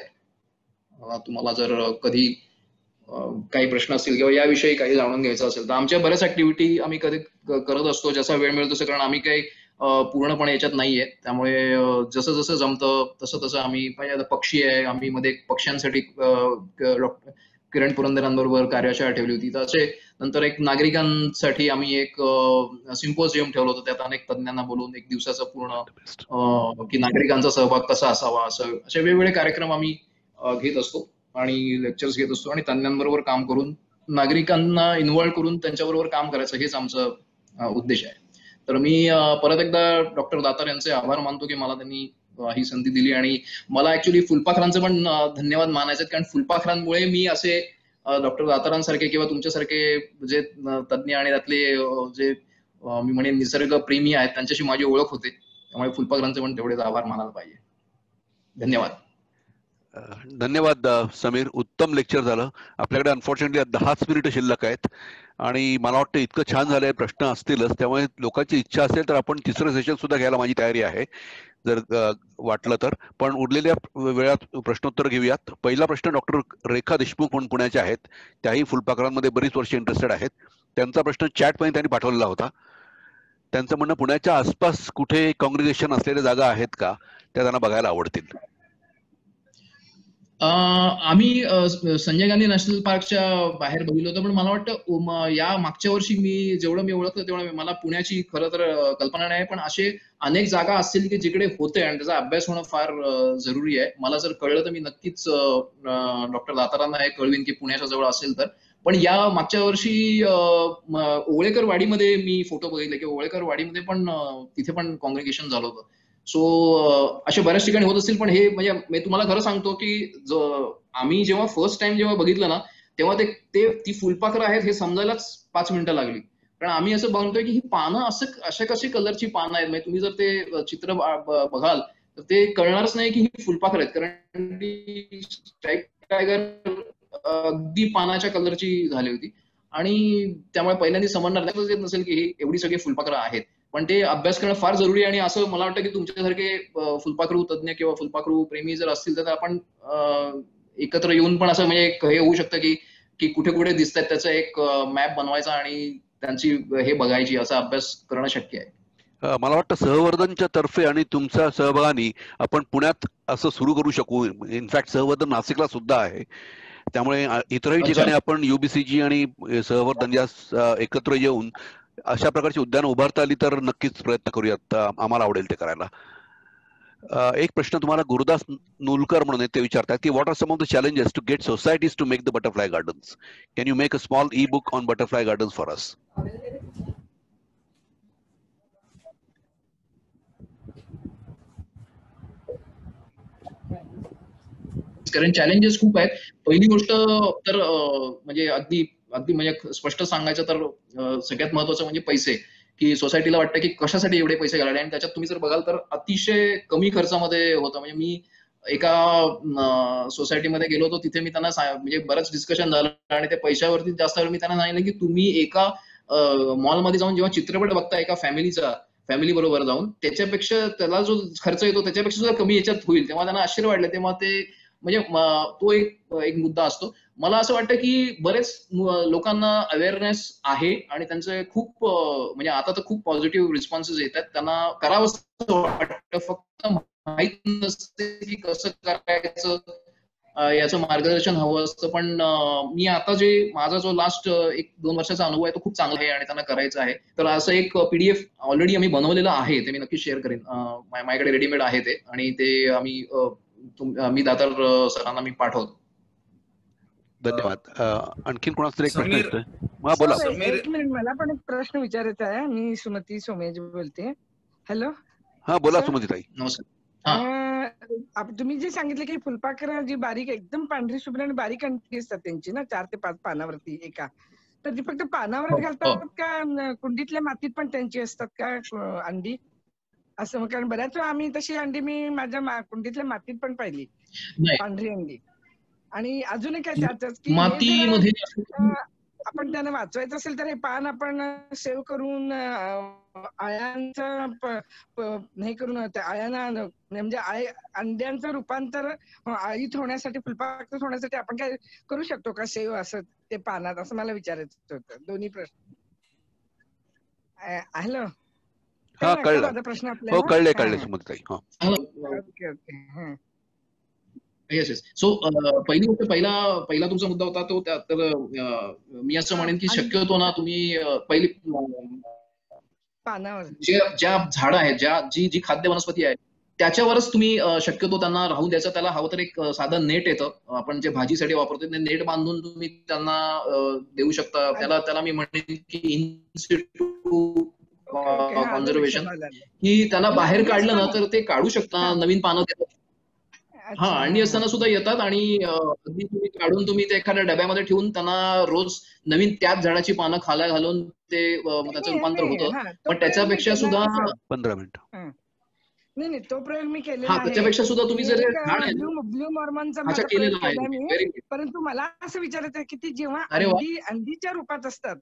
तुम्हाला जर कधी काही प्रश्न असतील किंवा याविषयी काही जाणून घ्यायचं असेल तर आमच्या बऱ्याच ऍक्टिव्हिटी आम्ही कधी करत असतो. जसा वेळ मिळतो कारण आम्ही काही पूर्णपणे याच्यात नाहीये. त्यामुळे जसं जसं जमतं तसं तसं आम्ही पक्षी आहे. आम्ही मध्ये पक्ष्यांसाठी किरण पुरंदरांबरोबर कार्यशाळा ठेवली होती. तर असे नंतर एक नागरिकांसाठी आम्ही एक सिम्पोजियम ठेवलं होतं. त्यात अनेक तज्ञांना बोलून एक दिवसाचा पूर्ण की नागरिकांचा सहभाग कसा असावा असं असे वेगवेगळे कार्यक्रम आम्ही घेत असतो आणि लेक्चर्स घेत असतो आणि तज्ञांबरोबर काम करून नागरिकांना इन्व्हॉल्व करून त्यांच्याबरोबर काम करायचं हेच आमचं उद्देश आहे. तर मी परत एकदा डॉक्टर दातार यांचे आभार मानतो की मला त्यांनी ही संधी दिली आणि मला ऍक्च्युली फुलपाखरांचं पण धन्यवाद मानायचे कारण फुलपाखरांमुळे मी असे डॉक्टर दातारांसारखे किंवा तुमच्यासारखे जे तज्ज्ञ आणि त्यातले जे मी म्हणेन निसर्ग प्रेमी आहेत त्यांच्याशी माझी ओळख होते. त्यामुळे फुलपाखरांचे पण तेवढेच आभार मानायला पाहिजे. धन्यवाद. धन्यवाद समीर. उत्तम लेक्चर झालं. आपल्याकडे अनफॉर्च्युनेटली दहाच मिनिट शिल्लक आहेत. आणि मला वाटतं इतकं छान झालंय प्रश्न असतीलच. त्यामुळे लोकांची इच्छा असेल तर आपण तिसरं सेशन सुद्धा घ्यायला माझी तयारी आहे जर वाटलं तर. पण उरलेल्या वेळात प्रश्नोत्तर घेऊयात. पहिला प्रश्न डॉक्टर रेखा देशमुख म्हणून पुण्याच्या आहेत. त्याही फुलपाखरांमध्ये बरीच वर्ष इंटरेस्टेड आहेत. त्यांचा प्रश्न चॅटमध्ये त्यांनी पाठवलेला होता. त्यांचं म्हणणं पुण्याच्या आसपास कुठे कॉंग्रिगेशन असलेल्या जागा आहेत का? त्या त्यांना बघायला आवडतील. आम्ही संजय गांधी नॅशनल पार्कच्या बाहेर बघितलं होतं पण मला वाटतं या मागच्या वर्षी मी जेवढं मी ओळखलं तेवढं मला पुण्याची खरं तर कल्पना नाही पण असे अनेक जागा असतील की जिकडे होते आणि त्याचा अभ्यास होणं फार जरुरी आहे. मला जर कळलं तर मी नक्कीच डॉक्टर दातारांना हे कळवीन की पुण्याच्या जवळ असेल तर. पण या मागच्या वर्षी ओवळेकर वाडीमध्ये मी फोटो बघितले की ओवळेकर वाडीमध्ये पण तिथे पण कॉंग्रिगेशन झालं होतं. सो अशा बऱ्याच ठिकाणी होत असतील पण हे म्हणजे मी तुम्हाला खरं सांगतो की आम्ही जेव्हा फर्स्ट टाइम जेव्हा बघितलं ना तेव्हा ते ती फुलपाखरं आहेत हे समजायलाच पाच मिनिटं लागली. कारण आम्ही असं बघतोय की ही पानं असं अशा कशी कलरची पानं आहेत? म्हणजे तुम्ही जर ते चित्र बघाल तर ते कळणारच नाही की ही फुलपाखर आहेत. कारण टायगर अगदी पानाच्या कलरची झाली होती. आणि त्यामुळे पहिल्यांदा समजणार येत नसेल की हे एवढी सगळी फुलपाखरं आहेत. पण ते अभ्यास करणं फार जरुरी आहे आणि असं मला वाटतं की तुमच्यासारखे फुलपाखरू तज्ज्ञ किंवा फुलपाखरू प्रेमी जर असतील तर आपण एकत्र येऊन पण असं म्हणजे हे होऊ शकतं की की कुठे कुठे दिसतात त्याचा एक मॅप बनवायचा आणि त्यांची हे बघायची असा अभ्यास करणं शक्य आहे. मला वाटतं सहवर्धनच्या तर्फे आणि तुमच्या सहभागाने आपण पुण्यात असं सुरू करू शकू. इनफॅक्ट सहवर्धन नाशिकला सुद्धा आहे. त्यामुळे इतरही ठिकाणी आपण युबीसीजी आणि सहवर्धन या एकत्र येऊन अशा प्रकारची उद्यान उभारता आली तर नक्कीच प्रयत्न करूयात. आम्हाला आवडेल ते करायला. एक प्रश्न तुम्हाला गुरुदास नुलकर म्हणून ते विचारतात की what are some of the challenges to get societies to make the butterfly gardens can you make a small ebook on butterfly gardens for us कारण चॅलेंजेस खूप आहेत. पहिली गोष्ट तर म्हणजे अगदी अगदी म्हणजे स्पष्ट सांगायचं तर सगळ्यात महत्वाचं म्हणजे पैसे. की सोसायटीला वाटतं की कशासाठी एवढे पैसे घालावे? आणि त्याच्यात तुम्ही जर बघाल तर अतिशय कमी खर्चामध्ये होतं. म्हणजे मी एका सोसायटीमध्ये गेलो होतो. तिथे मी त्यांना म्हणजे बरंच डिस्कशन झालं आणि त्या पैशावरती जास्त वेळ मी त्यांना सांगितलं की तुम्ही एका मॉलमध्ये जाऊन जेव्हा चित्रपट बघता एका फॅमिलीचा फॅमिली बरोबर जाऊन त्याच्यापेक्षा त्याला जो खर्च येतो त्याच्यापेक्षा सुद्धा कमी याच्यात होईल. तेव्हा त्यांना आश्चर्य वाटलं. तेव्हा ते म्हणजे तो एक एक मुद्दा असतो. मला असं वाटतं की बरेच लोकांना अवेअरनेस आहे आणि त्यांचे खूप म्हणजे आता तर खूप पॉझिटिव्ह रिस्पॉन्सेस येतात. त्यांना करावं वाटतं. फक्त माहीत नसते की कसं करायचं याचं मार्गदर्शन हवं असतं. पण मी आता जे माझा जो लास्ट एक दोन वर्षाचा अनुभव आहे तो खूप चांगला आहे आणि त्यांना करायचा आहे. तर असं एक पीडीएफ ऑलरेडी आम्ही बनवलेलं आहे. ते मी नक्की शेअर करेन. माझ्याकडे रेडीमेड आहे ते. आणि ते आम्ही मी दातर सरांना मी पाठवतो. धन्यवाद. आणखीन कोणाचा एक प्रश्न हा बोला. एक मिनिट मला पण एक प्रश्न विचारायचा आहे. मी सुमती सोमेज बोलते. हॅलो? हा बोला सुमती ताई नमस्कार. तुम्ही जे सांगितलं की फुलपाखर जी बारीक एकदम पांढरी शुभ्र आणि बारीक अंडी असतात त्यांची ना चार ते पाच पानावरती एका. तर ती फक्त पानावर हो, घालतात हो. का कुंडीतल्या मातीत पण त्यांची असतात का अंडी? असं कारण बऱ्याच वेळा आम्ही तशी अंडी मी माझ्या कुंडीतल्या मातीत पण पाहिली. पांढरी अंडी. आणि अजूनही काय त्याच की आपण त्यांना वाचवायचं असेल तर हे पान आपण सेव्ह करून आयांचं हे करून आयांना म्हणजे आय अंड्यांचं रूपांतर आईत होण्यासाठी फुलपाखर होण्यासाठी आपण काय करू शकतो का सेव्ह असं ते पानात? असं मला विचारायचं होतं. दोन्ही प्रश्न. हॅलो? हा कळलं. प्रश्न हो कळले कळले सुमताई okay okay. Yes yes so पहिली गोष्ट पहिला पहिला तुमचा मुद्दा होता तो तर मी असं म्हणेन की शक्यतो ना तुम्ही पहिली ज्या झाडं आहेत ज्या जी जी खाद्य वनस्पती आहे त्याच्यावरच तुम्ही शक्यतो त्यांना राहू द्यायचं त्याला हवं तर एक साधं नेट येतं. आपण जे भाजीसाठी वापरतो ते नेट बांधून तुम्ही त्यांना देऊ शकता. त्याला त्याला मी म्हणेन की इन्स्टिट्यूट कॉन्झर्वेशन की त्यांना बाहेर काढलं ना तर ते काढू शकता नवीन पानं हा अंडी असताना सुद्धा येतात आणि अगदी तुम्ही काढून तुम्ही ते एखाद्या डब्यामध्ये ठेवून त्यांना रोज नवीन त्याच झाडाची पानं खाला घालून ते त्याचं रूपांतर होतं. पण त्याच्यापेक्षा सुद्धा पंधरा मिनिट. नाही नाही तो प्रयोग मी केलेला त्याच्यापेक्षा सुद्धा तुम्ही जर ब्ल्यू मॉर्मनचा परंतु मला असं विचारायचं की ती जेव्हा अंडी अंडीच्या रूपात असतात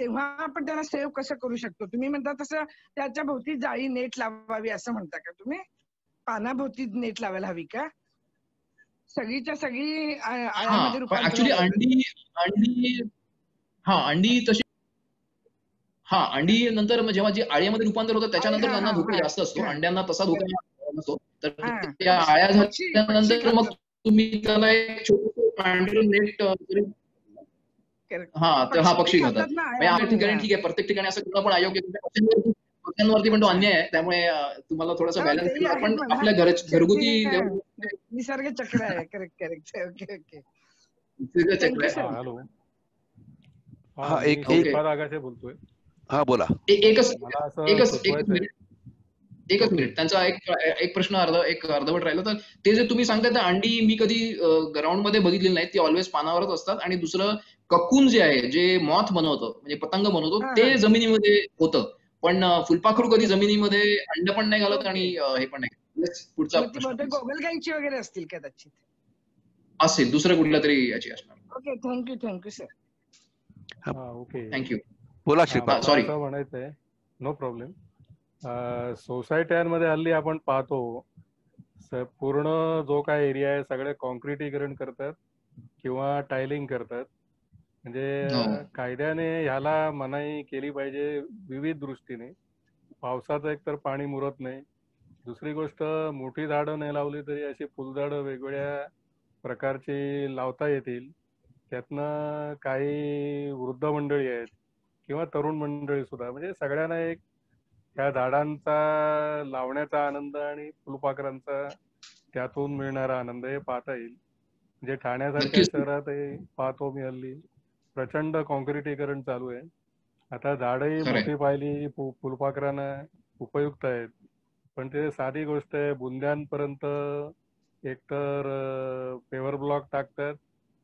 तेव्हा आपण त्याला सेव्ह कसं करू शकतो? तुम्ही म्हणता तसं त्याच्या भोवती जाळी नेट लावावी असं म्हणता का तुम्ही? पानाभोवती नेट लावायला हवी का? सगळीच्या सगळी ऍक्च्युली अंडी अंडी हा अंडी तशी हा अंडी नंतर जेव्हा जी आळ्यामध्ये रूपांतर होतं त्याच्यानंतर त्यांना धोका जास्त असतो. अंड्यांना तसा धोका नसतो तर त्या आळ्या झाल्यानंतर मग तुम्ही त्याला एक छोटस पांढरं नेट. हा तर हा पक्षी खातात म्हणजे. ठीक आहे प्रत्येक ठिकाणी असं करणं पण अयोग्य. पक्ष्यांवरती पण तो अन्याय आहे. त्यामुळे तुम्हाला थोडासा बॅलन्स तेही ठेवला आहे पण म्हणा. आपल्या घर घरगुती निसर्ग चक्र आहे. करेक्ट करेक्ट ओके ओके निसर्ग चक्र Thank you, आहे. sir. हा हॅलो हा, हा एक- मी एक- श्रीपाद आगाशे बोलतोय. हा बोला. एकच एकच मिनिट. एकच. मिनिट. त्यांचा एक एक प्रश्न अर्ध एक अर्धवट राहिला. तर ते जे तुम्ही सांगताय अंडी मी कधी ग्राउंडमध्ये बघितलेली नाहीत ती ऑलवेज पानावरच असतात. आणि दुसरं ककून जे आहे जे मॉथ बनवतं म्हणजे पतंग बनवतो ते. जमिनीमध्ये होतं. पण फुलपाखरू कधी जमिनीमध्ये अंड पण नाही घालत आणि हे पण नाही. पुढचा. गोगलगाईची वगैरे असतील कदाचित असेल दुसरं कुठल्या तरी याची असणार. Okay thank you thank you sir. हा ओके. थँक्यू बोला. असं म्हणायचंय नो प्रॉब्लेम सोसायट्यांमध्ये हल्ली आपण पाहतो पूर्ण जो काय एरिया आहे सगळे कॉन्क्रिटीकरण करतात किंवा टायलिंग करतात. म्हणजे हो. कायद्याने ह्याला मनाई केली पाहिजे विविध दृष्टीने. पावसाचं एकतर पाणी मुरत नाही. दुसरी गोष्ट मोठी झाडं नाही लावली तरी अशी फुलझाडं वेगवेगळ्या प्रकारची लावता येतील. त्यातनं काही वृद्ध मंडळी आहेत किंवा तरुण मंडळी सुद्धा. म्हणजे सगळ्यांना एक त्या झाडांचा लावण्याचा आनंद आणि फुलपाखरांचा त्यातून मिळणारा आनंद हे पाहता येईल. म्हणजे ठाण्यासारख्या. शहरात हे पाहतो मी हल्ली. प्रचंड कॉन्क्रिटीकरण चालू आहे. आता झाडही. मोठी पाहिली फुलपाखरांना उपयुक्त आहेत. पण ते साधी गोष्ट आहे बुंद्यांपर्यंत एकतर पेवर ब्लॉक टाकतात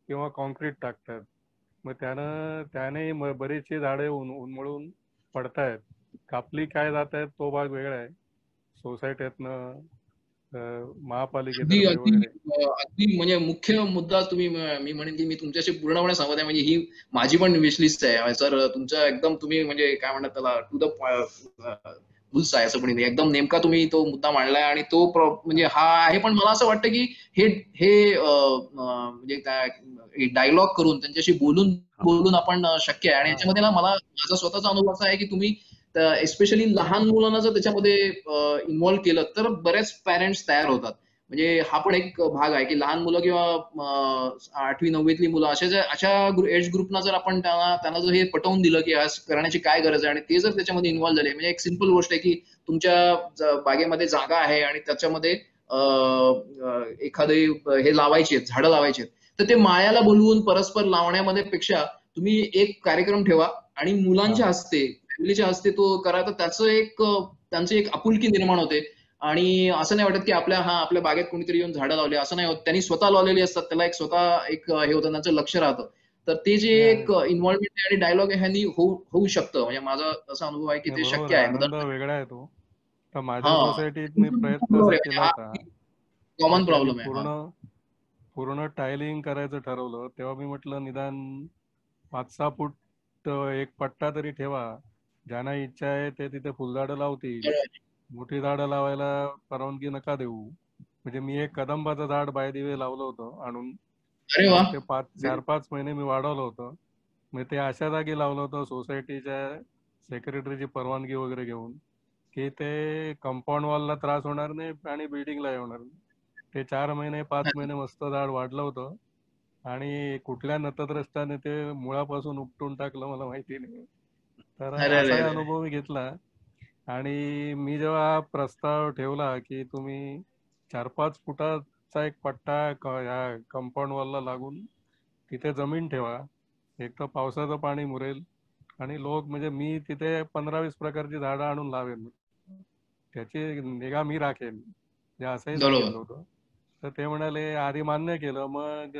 किंवा कॉन्क्रीट टाकतात. मग त्यानं त्याने बरीचशी झाडे उन उन्मळून पडतायत. कापली काय जात आहेत तो भाग वेगळा आहे. सोसायटीतनं अं, अगदी म्हणजे मुख्य मुद्दा तुम्ही म- म्हणेन की मी तुमच्याशी पूर्णपणे सहमत आहे. म्हणजे ही माझी पण विशलिस्ट आहे. सर तुमच्या एकदम तुम्ही म्हणजे काय म्हणतात त्याला टू द बुल्स आहे असं पण एकदम नेमका तुम्ही तो मुद्दा मांडलाय आणि तो म्हणजे हा आहे. पण मला असं वाटतं की हे हे म्हणजे काय डायलॉग करून त्यांच्याशी बोलून बोलून आपण शक्य आहे. आणि याच्यामध्ये ना मला माझा स्वतःचा अनुभव असा आहे की तुम्ही एस्पेशली लहान मुलांना जर त्याच्यामध्ये इन्व्हॉल्व्ह केलं तर बरेच पॅरेंट्स तयार होतात. म्हणजे हा पण एक भाग आहे की लहान मुलं किंवा आठवी नववीतली मुलं अशा ज्या अशा एज ग्रुपना जर आपण त्यांना त्यांना जर हे पटवून दिलं की आज करण्याची काय गरज आहे आणि ते जर त्याच्यामध्ये इन्व्हॉल्व्ह झाले म्हणजे एक सिंपल गोष्ट आहे की तुमच्या बागेमध्ये जागा आहे आणि त्याच्यामध्ये एखादे हे लावायचे आहेत झाडं लावायची आहेत तर ते माळ्याला बोलवून परस्पर लावण्यामध्ये पेक्षा तुम्ही एक कार्यक्रम ठेवा आणि मुलांच्या हस्ते फॅमिलीच्या हस्ते तो करा. तर त्याचं एक त्यांची एक आपुलकी निर्माण होते. आणि असं नाही वाटत की आपल्या हा आपल्या बागेत कोणीतरी येऊन झाडं लावली. असं नाही होत. त्यांनी स्वतः लावलेली असतात. त्याला एक स्वतः एक हे होतं. त्यांचं लक्ष राहतं. तर ते जे एक इन्व्हॉल्वमेंट आणि डायलॉग आहे ह्यांनी होऊ शकतं. म्हणजे माझा असा अनुभव आहे की ते बरोबर शक्य आहे. मतलब वेगळा आहे तो. हा. हा कॉमन प्रॉब्लेम आहे. पूर्ण हा. पूर्ण टायलिंग करायचं ठरवलं. तेव्हा मी म्हटलं निदान पाच सहा फूट एक पट्टा तरी ठेवा. ज्यांना इच्छा आहे ते तिथे फुलझाडं लावतील. मोठी झाडं लावायला परवानगी नका देऊ. म्हणजे मी एक कदंबाचं झाड बायदिवे लावलं होतं आणून. ते पाच चार पाच महिने मी वाढवलं होतं. मग ते अशा जागी लावलं होतं सोसायटीच्या सेक्रेटरीची परवानगी वगैरे घेऊन की ते कंपाऊंड वॉलला त्रास होणार नाही आणि बिल्डिंगला होणार नाही. ते चार महिने पाच महिने मस्त झाड वाढलं होतं. आणि कुठल्या नतद्रष्टाने ते मुळापासून उपटून टाकलं मला माहिती नाही. तर अरे. अनुभव मी घेतला. आणि मी जेव्हा प्रस्ताव ठेवला की तुम्ही चार पाच फुटाचा एक पट्टा या कंपाऊंड वॉलला लागून तिथे जमीन ठेवा. एक तर पावसाचं पाणी मुरेल आणि लोक म्हणजे मी तिथे पंधरा वीस प्रकारची झाडं आणून लावेन. त्याची निगा मी राखेन. जे असंही. सांगितलं होतं. तर ते म्हणाले आधी मान्य केलं. मग